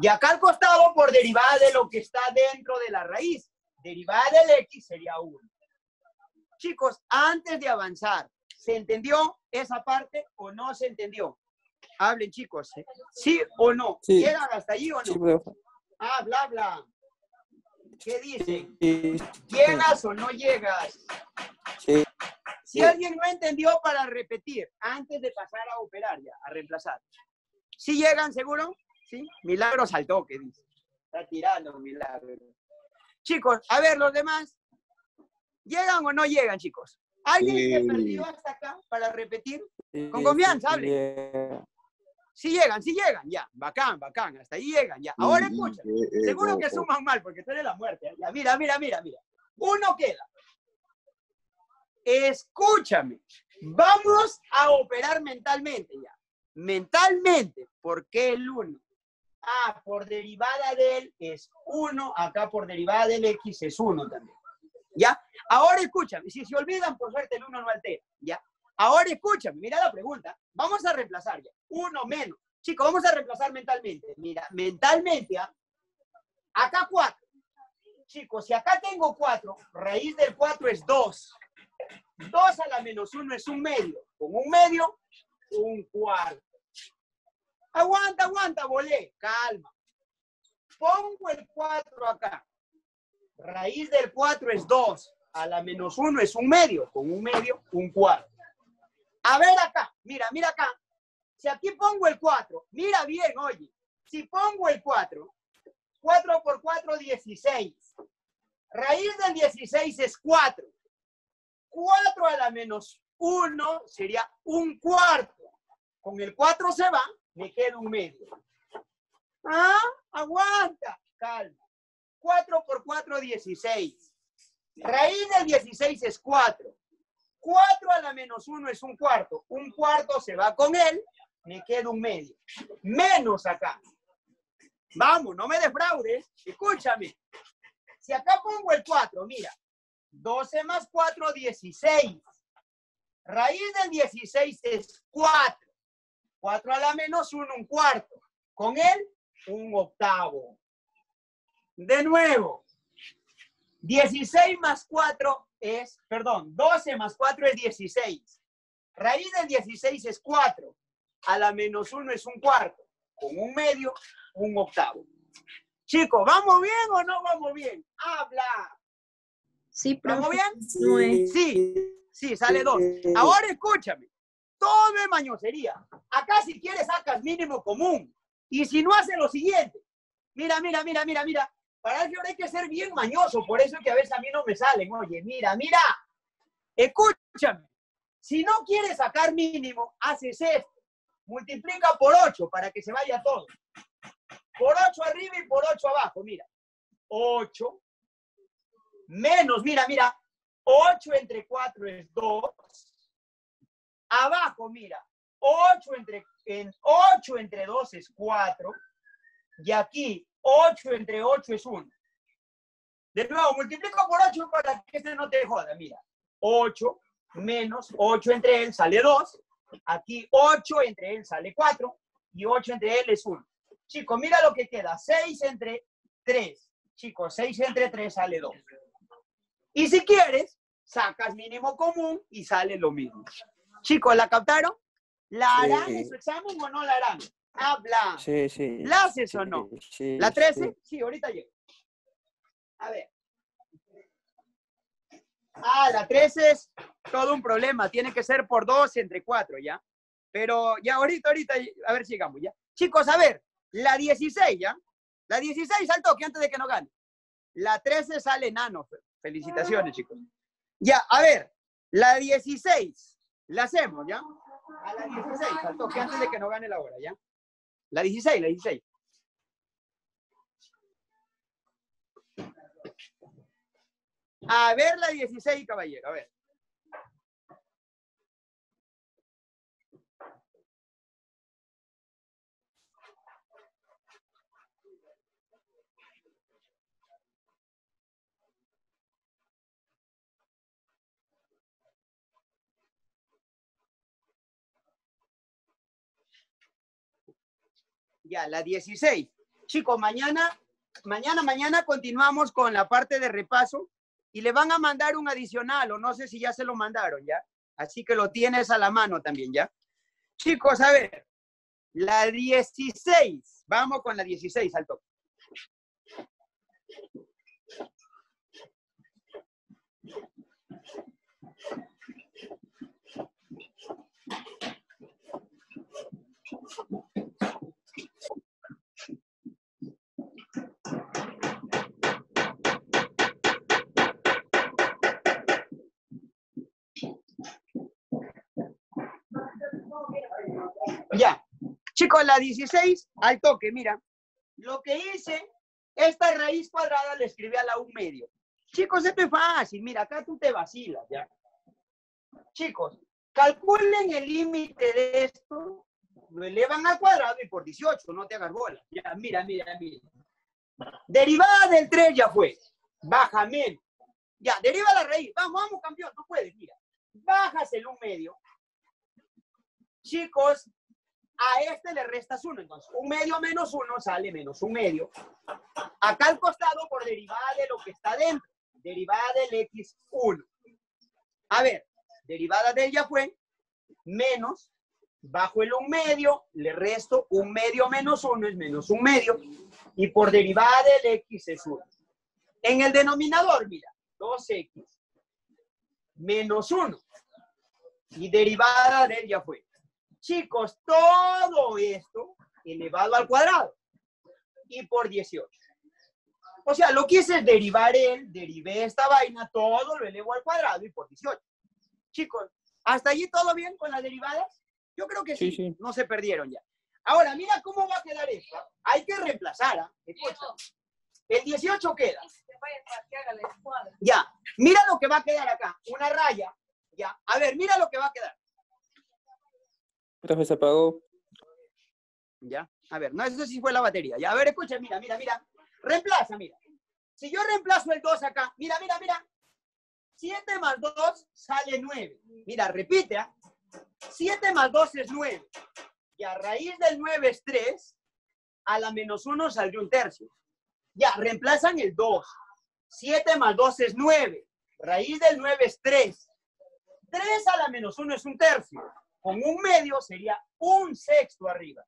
Y acá al costado por derivada de lo que está dentro de la raíz. Derivada del x sería 1. Chicos, antes de avanzar, ¿se entendió esa parte o no se entendió? Hablen, chicos. ¿eh? ¿Sí o no? Sí. ¿Llegan hasta allí o no? Sí, profe. Ah, bla, bla. ¿Qué dicen? Sí, ¿Llegas o no llegas? sí. Si alguien no entendió para repetir, antes de pasar a operar ya, a reemplazar. ¿Sí llegan seguro? ¿Sí? Milagro saltó, que dice. Está tirando milagro. Chicos, a ver, los demás. ¿Llegan o no llegan, chicos? ¿Alguien se Sí. perdió hasta acá para repetir? sí, Con confianza, sí, hable. Sí llegan, sí llegan, ya. Bacán, bacán. Hasta ahí llegan, ya. Ahora escucha. eh, eh, Seguro que ojo. suman mal, porque tú eres la muerte. ¿eh? Ya, mira, mira, mira, mira. Uno queda. Escúchame. Vamos a operar mentalmente ya. Mentalmente. ¿Por qué el 1? Ah, por derivada del es 1. Acá por derivada del X es 1 también. ¿Ya? Ahora escúchame. Si se olvidan, por suerte el 1 no altera. ¿Ya? Ahora escúchame. Mira la pregunta. Vamos a reemplazar ya. 1 menos. Chicos, vamos a reemplazar mentalmente. Mira, mentalmente, ¿ah? Acá 4. Chicos, si acá tengo 4, raíz del 4 es 2. 2 a la menos 1 es un medio. Con un medio, un cuarto. Aguanta, aguanta, volé. Calma. Pongo el 4 acá. Raíz del 4 es 2. A la menos 1 es un medio. Con un medio, un cuarto. A ver acá. Mira, mira acá. Si aquí pongo el 4, mira bien, oye. Si pongo el 4, 4 por 4, 16. Raíz del 16 es 4. 4 a la menos 1 sería un cuarto. Con el 4 se va, me queda un medio. Ah, aguanta, calma. 4 por 4, 16. Raíz del 16 es 4. 4 a la menos 1 es un cuarto. Un cuarto se va con él, me queda un medio. Menos acá. Vamos, no me defraudes. Escúchame. Si acá pongo el 4, mira. 12 más 4, 16. Raíz del 16 es 4. 4 a la menos 1, un cuarto. Con él, un octavo. De nuevo. 16 más 4 es, perdón, 12 más 4 es 16. Raíz del 16 es 4. A la menos 1 es un cuarto. Con un medio, un octavo. Chicos, ¿vamos bien o no vamos bien? Habla. Sí, ¿Vamos profe. bien? Nueve. Sí, sí, sale dos. Ahora escúchame. Todo es mañosería. Acá si quieres sacas mínimo común. Y si no hace lo siguiente. Mira, mira, mira, mira, mira. Para álgebra hay que ser bien mañoso. Por eso es que a veces a mí no me salen. Oye, mira, mira. Escúchame. Si no quieres sacar mínimo, haces esto. Multiplica por 8 para que se vaya todo. Por 8 arriba y por 8 abajo. Mira. 8 menos, mira, mira, 8 entre 4 es 2. Abajo, mira, 8 entre, en, 8 entre 2 es 4. Y aquí, 8 entre 8 es 1. De nuevo, multiplico por 8 para que este no te joda. Mira, 8 menos 8 entre él sale 2. Aquí 8 entre él sale 4. Y 8 entre él es 1. Chicos, mira lo que queda. 6 entre 3. Chicos, 6 entre 3 sale 2. Y si quieres, sacas mínimo común y sale lo mismo. Chicos, ¿la captaron? ¿La harán Sí. en su examen o no la harán? Habla. Sí, sí. ¿La haces o no? Sí, ¿La sí. 13? Sí, ahorita llego. A ver. Ah, la 13 es todo un problema. Tiene que ser por 2 entre 4, ¿ya? Pero ya ahorita, ahorita, a ver si llegamos, ¿ya? Chicos, a ver, la 16, ¿ya? La 16 al toque antes de que no gane. La 13 sale nano. Fe- Felicitaciones, chicos. Ya, a ver, la 16, la hacemos, ¿ya? A la 16, al toque antes de que no gane la hora, ¿ya? La 16, la 16. A ver la 16, caballero, a ver. Ya, la 16. Chicos, mañana, mañana, mañana continuamos con la parte de repaso y le van a mandar un adicional o no sé si ya se lo mandaron, ¿ya? Así que lo tienes a la mano también, ¿ya? Chicos, a ver, la 16. Vamos con la 16 al toque. Ya. Chicos, la 16 al toque, mira. Lo que hice, esta raíz cuadrada le escribí a la un medio. Chicos, esto es fácil. Mira, acá tú te vacilas, ¿ya? Chicos, calculen el límite de esto, lo elevan al cuadrado y por 18, no te hagas bola. Ya, mira, mira, mira. Derivada del 3 ya fue. Baja menos. Ya, deriva la raíz. Vamos, vamos, campeón. No puedes, mira. Bajas el un medio. Chicos, a este le restas uno. Entonces, un medio menos uno sale menos un medio. Acá al costado por derivada de lo que está dentro. Derivada del x1. A ver, derivada de ella fue menos, bajo el un medio, le resto un medio menos uno es menos un medio. Y por derivada del x es 1. En el denominador, mira, 2x menos 1. Y derivada de ella fue Chicos, todo esto elevado al cuadrado y por 18. O sea, lo que hice es derivar el, derivé esta vaina, todo lo elevo al cuadrado y por 18. Chicos, ¿hasta allí todo bien con las derivadas? Yo creo que sí, Sí, sí. no se perdieron ya. Ahora, mira cómo va a quedar esto. Hay que reemplazar, ¿ah? Escucha. El 18 queda. Ya, mira lo que va a quedar acá. Una raya. Ya, a ver, mira lo que va a quedar. Profe, se apagó. Ya, a ver, no, eso sí fue la batería. Ya, a ver, escucha, mira, mira, mira. Reemplaza, mira. Si yo reemplazo el 2 acá, mira, mira, mira. 7 más 2 sale 9. Mira, repite, ¿ah? 7 más 2 es 9. Y a raíz del 9 es 3, a la menos 1 saldría un tercio. Ya, reemplazan el 2. 7 más 2 es 9. Raíz del 9 es 3. 3 a la menos 1 es un tercio. Con un medio sería un sexto arriba.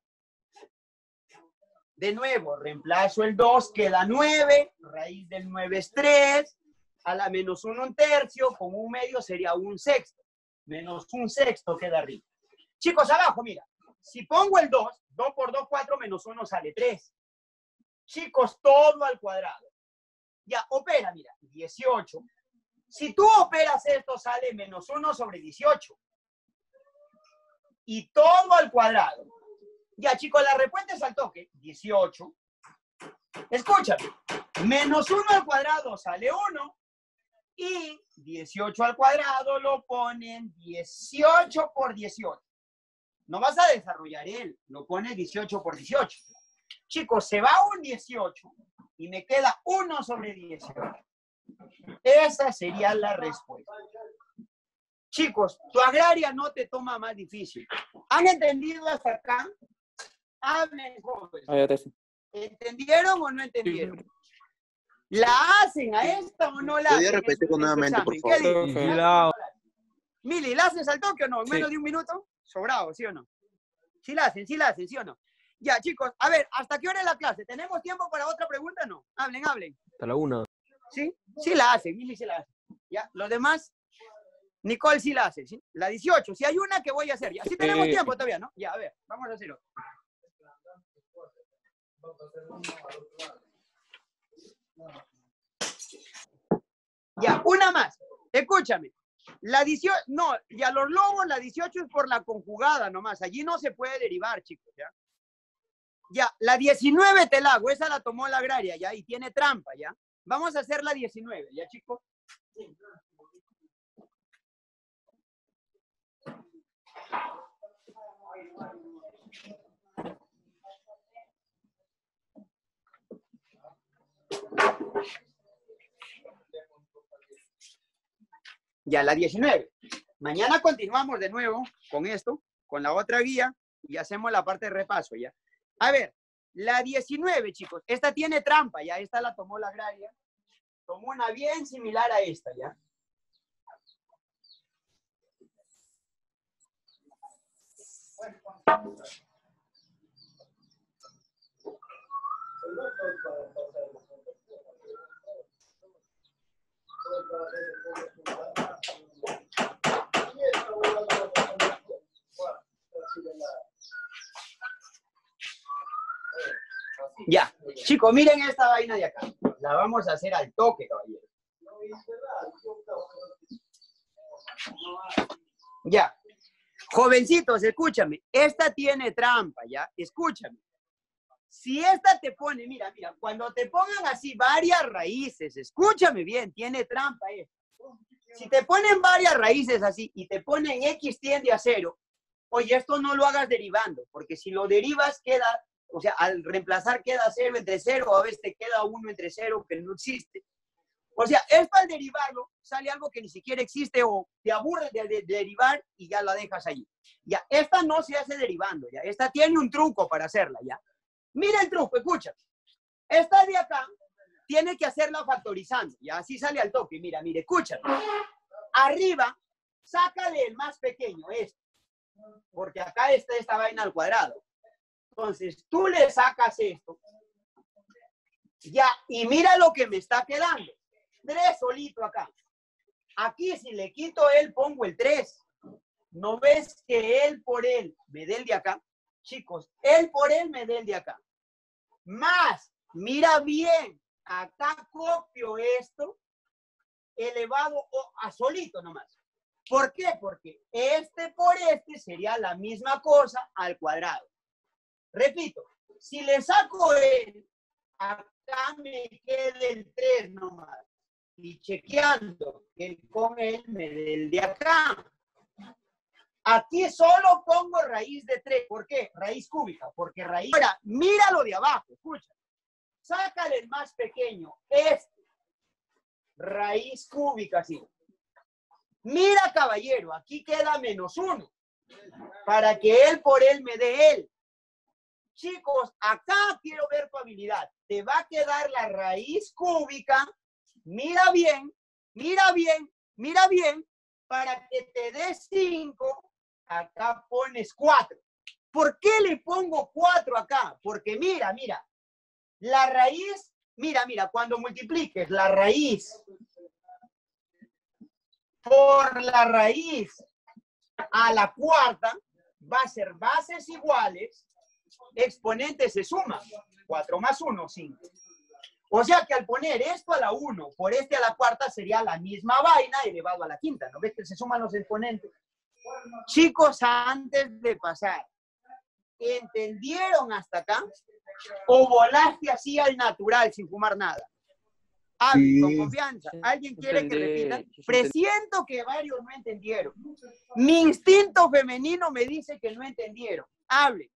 De nuevo, reemplazo el 2, queda 9. Raíz del 9 es 3. A la menos 1 un tercio. Con un medio sería un sexto. Menos un sexto queda arriba. Chicos, abajo, mira. Si pongo el 2, 2 por 2, 4, menos 1 sale 3. Chicos, todo al cuadrado. Ya, opera, mira, 18. Si tú operas esto, sale menos 1 sobre 18. Y todo al cuadrado. Ya, chicos, la respuesta es al toque. 18. Escúchame. Menos 1 al cuadrado sale 1. Y 18 al cuadrado lo ponen 18 por 18. No vas a desarrollar él, lo pones 18 por 18. Chicos, se va un 18 y me queda 1 sobre 18. Esa sería la respuesta. Chicos, tu agraria no te toma más difícil. ¿Han entendido hasta acá? Hablen, jóvenes. Ah. ¿Entendieron o no entendieron? ¿La hacen a esta o no la ¿Podría hacen? repetir su nuevamente, por favor? dicen? Sí, ¿La la- hacen o no la hacen? Mili, ¿la haces al toque o no? ¿En Sí. menos de un minuto? Sobrado, ¿sí o no? Sí la hacen, sí la hacen, ¿sí o no? Ya, chicos, a ver, ¿hasta qué hora es la clase? ¿Tenemos tiempo para otra pregunta o no? Hablen, hablen. Hasta la una. ¿Sí? Sí la hace, Mili sí la hace. ¿Ya? Los demás, Nicole sí la hace, ¿sí? La 18, si hay una que voy a hacer, ¿ya? Sí tenemos tiempo todavía, ¿no? Ya, a ver, vamos a hacer otra. Ya, una más. Escúchame. La 18, no, y a los lobos la 18 es por la conjugada nomás. Allí no se puede derivar, chicos, ¿ya? Ya, la 19 te la hago, esa la tomó la agraria, ¿ya? Y tiene trampa, ¿ya? Vamos a hacer la 19, ¿ya, chicos? Ya, la 19. Mañana continuamos de nuevo con esto, con la otra guía, y hacemos la parte de repaso, ¿ya? A ver, La 19, chicos. Esta tiene trampa, ya. Esta la tomó la agraria. Tomó una bien similar a esta, ya. Ya, chicos, miren esta vaina de acá. La vamos a hacer al toque, caballero. Ya. Jovencitos, escúchame. Esta tiene trampa, ¿ya? Escúchame. Si esta te pone, mira, mira, cuando te pongan así varias raíces, escúchame bien, tiene trampa. Si te ponen varias raíces así y te ponen x tiende a cero, oye, esto no lo hagas derivando, porque si lo derivas queda, o sea, al reemplazar queda cero entre cero, a veces te queda uno entre cero que no existe. O sea, esto al derivarlo sale algo que ni siquiera existe o te aburre de, de- de derivar y ya la dejas allí. Ya, esta no se hace derivando, ya. Esta tiene un truco para hacerla, ya. Mira el truco, escucha. Esta de acá tiene que hacerla factorizando, ya así sale al toque. Mira, mira, escucha. Arriba, sácale el más pequeño, este. Porque acá está esta vaina al cuadrado. Entonces, tú le sacas esto. Ya, y mira lo que me está quedando. 3 solito acá. Aquí, si le quito él, pongo el 3. ¿No ves que él por él me dé el de acá? Chicos, él por él me dé el de acá. Más, mira bien, acá copio esto elevado a solito nomás. ¿Por qué? Porque este por este sería la misma cosa al cuadrado. Repito, si le saco él, acá me queda el 3 nomás. Y chequeando que con él me dé el de acá. Aquí solo pongo raíz de 3. ¿Por qué? Raíz cúbica. Porque raíz. Ahora, mira lo de abajo, escucha. Sácale el más pequeño, este. Raíz cúbica, así. Mira, caballero, aquí queda menos uno. Para que él por él me dé él. Chicos, acá quiero ver tu habilidad. Te va a quedar la raíz cúbica. Mira bien, mira bien, mira bien. Para que te dé 5, acá pones 4. ¿Por qué le pongo 4 acá? Porque mira, mira. La raíz, mira, mira, cuando multipliques la raíz por la raíz a la cuarta, va a ser bases iguales, exponentes se suman. 4 más 1, 5. O sea que al poner esto a la 1 por este a la cuarta sería la misma vaina elevado a la quinta. ¿No ves que se suman los exponentes? Chicos, antes de pasar, ¿entendieron hasta acá? ¿O volaste así al natural sin fumar nada? Hable, con Sí. confianza. ¿Alguien quiere que repita? Presiento que varios no entendieron. Mi instinto femenino me dice que no entendieron. Hable.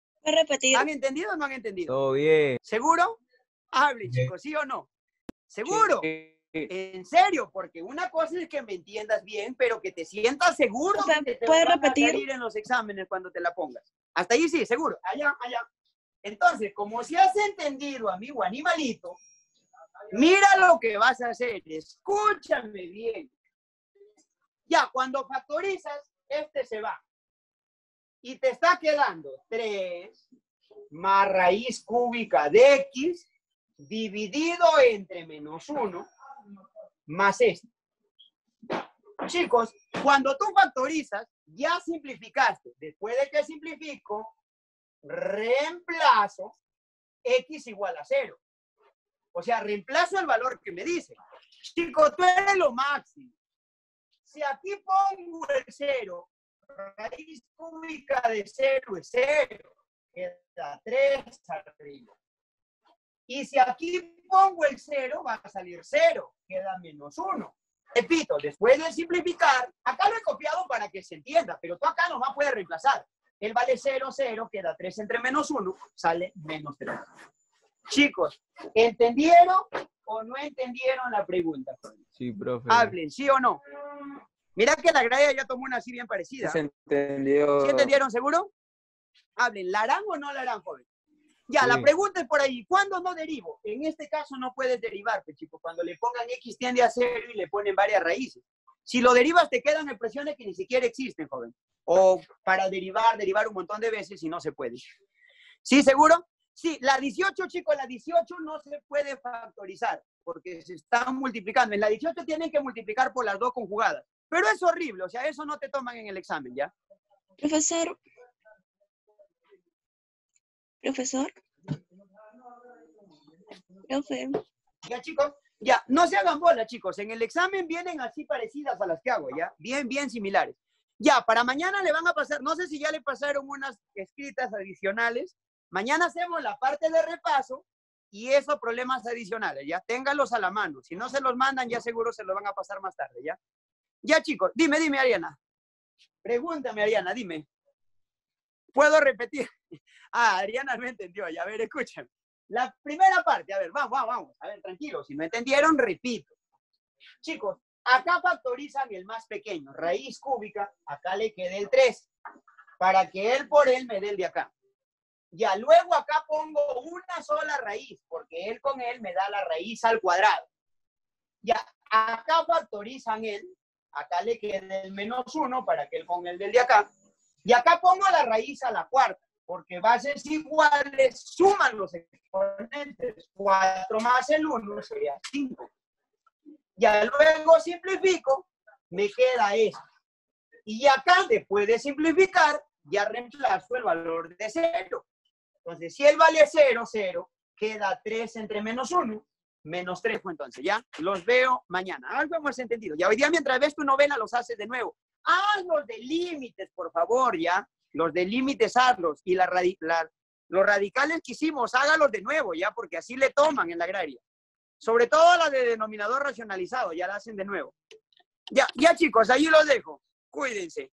¿Han entendido o no han entendido? Todo bien. ¿Seguro? Hable, chicos, ¿sí o no? ¿Seguro? En serio, porque una cosa es que me entiendas bien, pero que te sientas seguro O sea, que te ¿puedes a repetir? salir en los exámenes cuando te la pongas. Hasta ahí sí, seguro. Allá, allá. Entonces, como si has entendido, amigo animalito, mira lo que vas a hacer. Escúchame bien. Ya, cuando factorizas, este se va. Y te está quedando 3 más raíz cúbica de x dividido entre menos 1 más este. Chicos, cuando tú factorizas, ya simplificaste. Después de que simplifico, reemplazo x igual a 0. O sea, reemplazo el valor que me dice. Chicos, tú eres lo máximo. Si aquí pongo el 0, raíz cúbica de 0 es 0. Queda 3 arriba. Y si aquí pongo el 0, va a salir 0. Queda menos 1. Repito, después de simplificar, acá lo he copiado para que se entienda, pero tú acá nomás puedes reemplazar. Él vale 0, 0, queda 3 entre menos 1, sale menos 3. Chicos, ¿entendieron o no entendieron la pregunta? Sí, profe. Hablen, ¿sí o no? Mira que la Gradia ya tomó una así bien parecida. Se entendió. ¿Sí entendieron seguro? Hablen, ¿la harán o no la harán, joven? Ya, la Sí. pregunta es por ahí, ¿cuándo no derivo? En este caso no puedes derivar, pues, chicos. Cuando le pongan x tiende a cero y le ponen varias raíces. Si lo derivas, te quedan expresiones que ni siquiera existen, joven. O para derivar, derivar un montón de veces y no se puede. ¿Sí, seguro? Sí, la 18, chicos, la 18 no se puede factorizar porque se están multiplicando. En la 18 tienen que multiplicar por las dos conjugadas. Pero es horrible, o sea, eso no te toman en el examen, ¿ya? Profesor. Profesor. Profe. Ya, chicos, ya, no se hagan bola, chicos. En el examen vienen así parecidas a las que hago, ¿ya? Bien, bien similares. Ya, para mañana le van a pasar, no sé si ya le pasaron unas escritas adicionales. Mañana hacemos la parte de repaso y esos problemas adicionales, ¿ya? Ténganlos a la mano. Si no se los mandan, ya seguro se los van a pasar más tarde, ¿ya? Ya, chicos, dime, dime, Ariana. Pregúntame, Ariana, dime. ¿Puedo repetir? (laughs) Ah, Ariana no entendió, ya, a ver, escúchame. La primera parte, a ver, vamos, vamos, vamos. A ver, tranquilos, si no entendieron, repito. Chicos, acá factorizan el más pequeño, raíz cúbica, acá le queda el 3, para que él por él me dé el de acá. Ya, luego acá pongo una sola raíz, porque él con él me da la raíz al cuadrado. Ya, acá factorizan él, acá le queda el menos 1 para que él con el del de acá. Y acá pongo la raíz a la cuarta, porque bases iguales suman los exponentes. 4 más el 1 sería 5. Ya luego simplifico, me queda esto. Y acá, después de simplificar, ya reemplazo el valor de 0. Entonces, si él vale 0, 0, queda 3 entre menos 1, menos 3, pues entonces, ¿ya? Los veo mañana. Algo hemos entendido. Ya hoy día, mientras ves tu novela, los haces de nuevo. Haz los de límites, por favor, ¿ya? Los de límites, hazlos. Y la, los radicales que hicimos, hágalos de nuevo, ¿ya? Porque así le toman en la agraria. Sobre todo la de denominador racionalizado, ya la hacen de nuevo. Ya, ya chicos, ahí los dejo. Cuídense.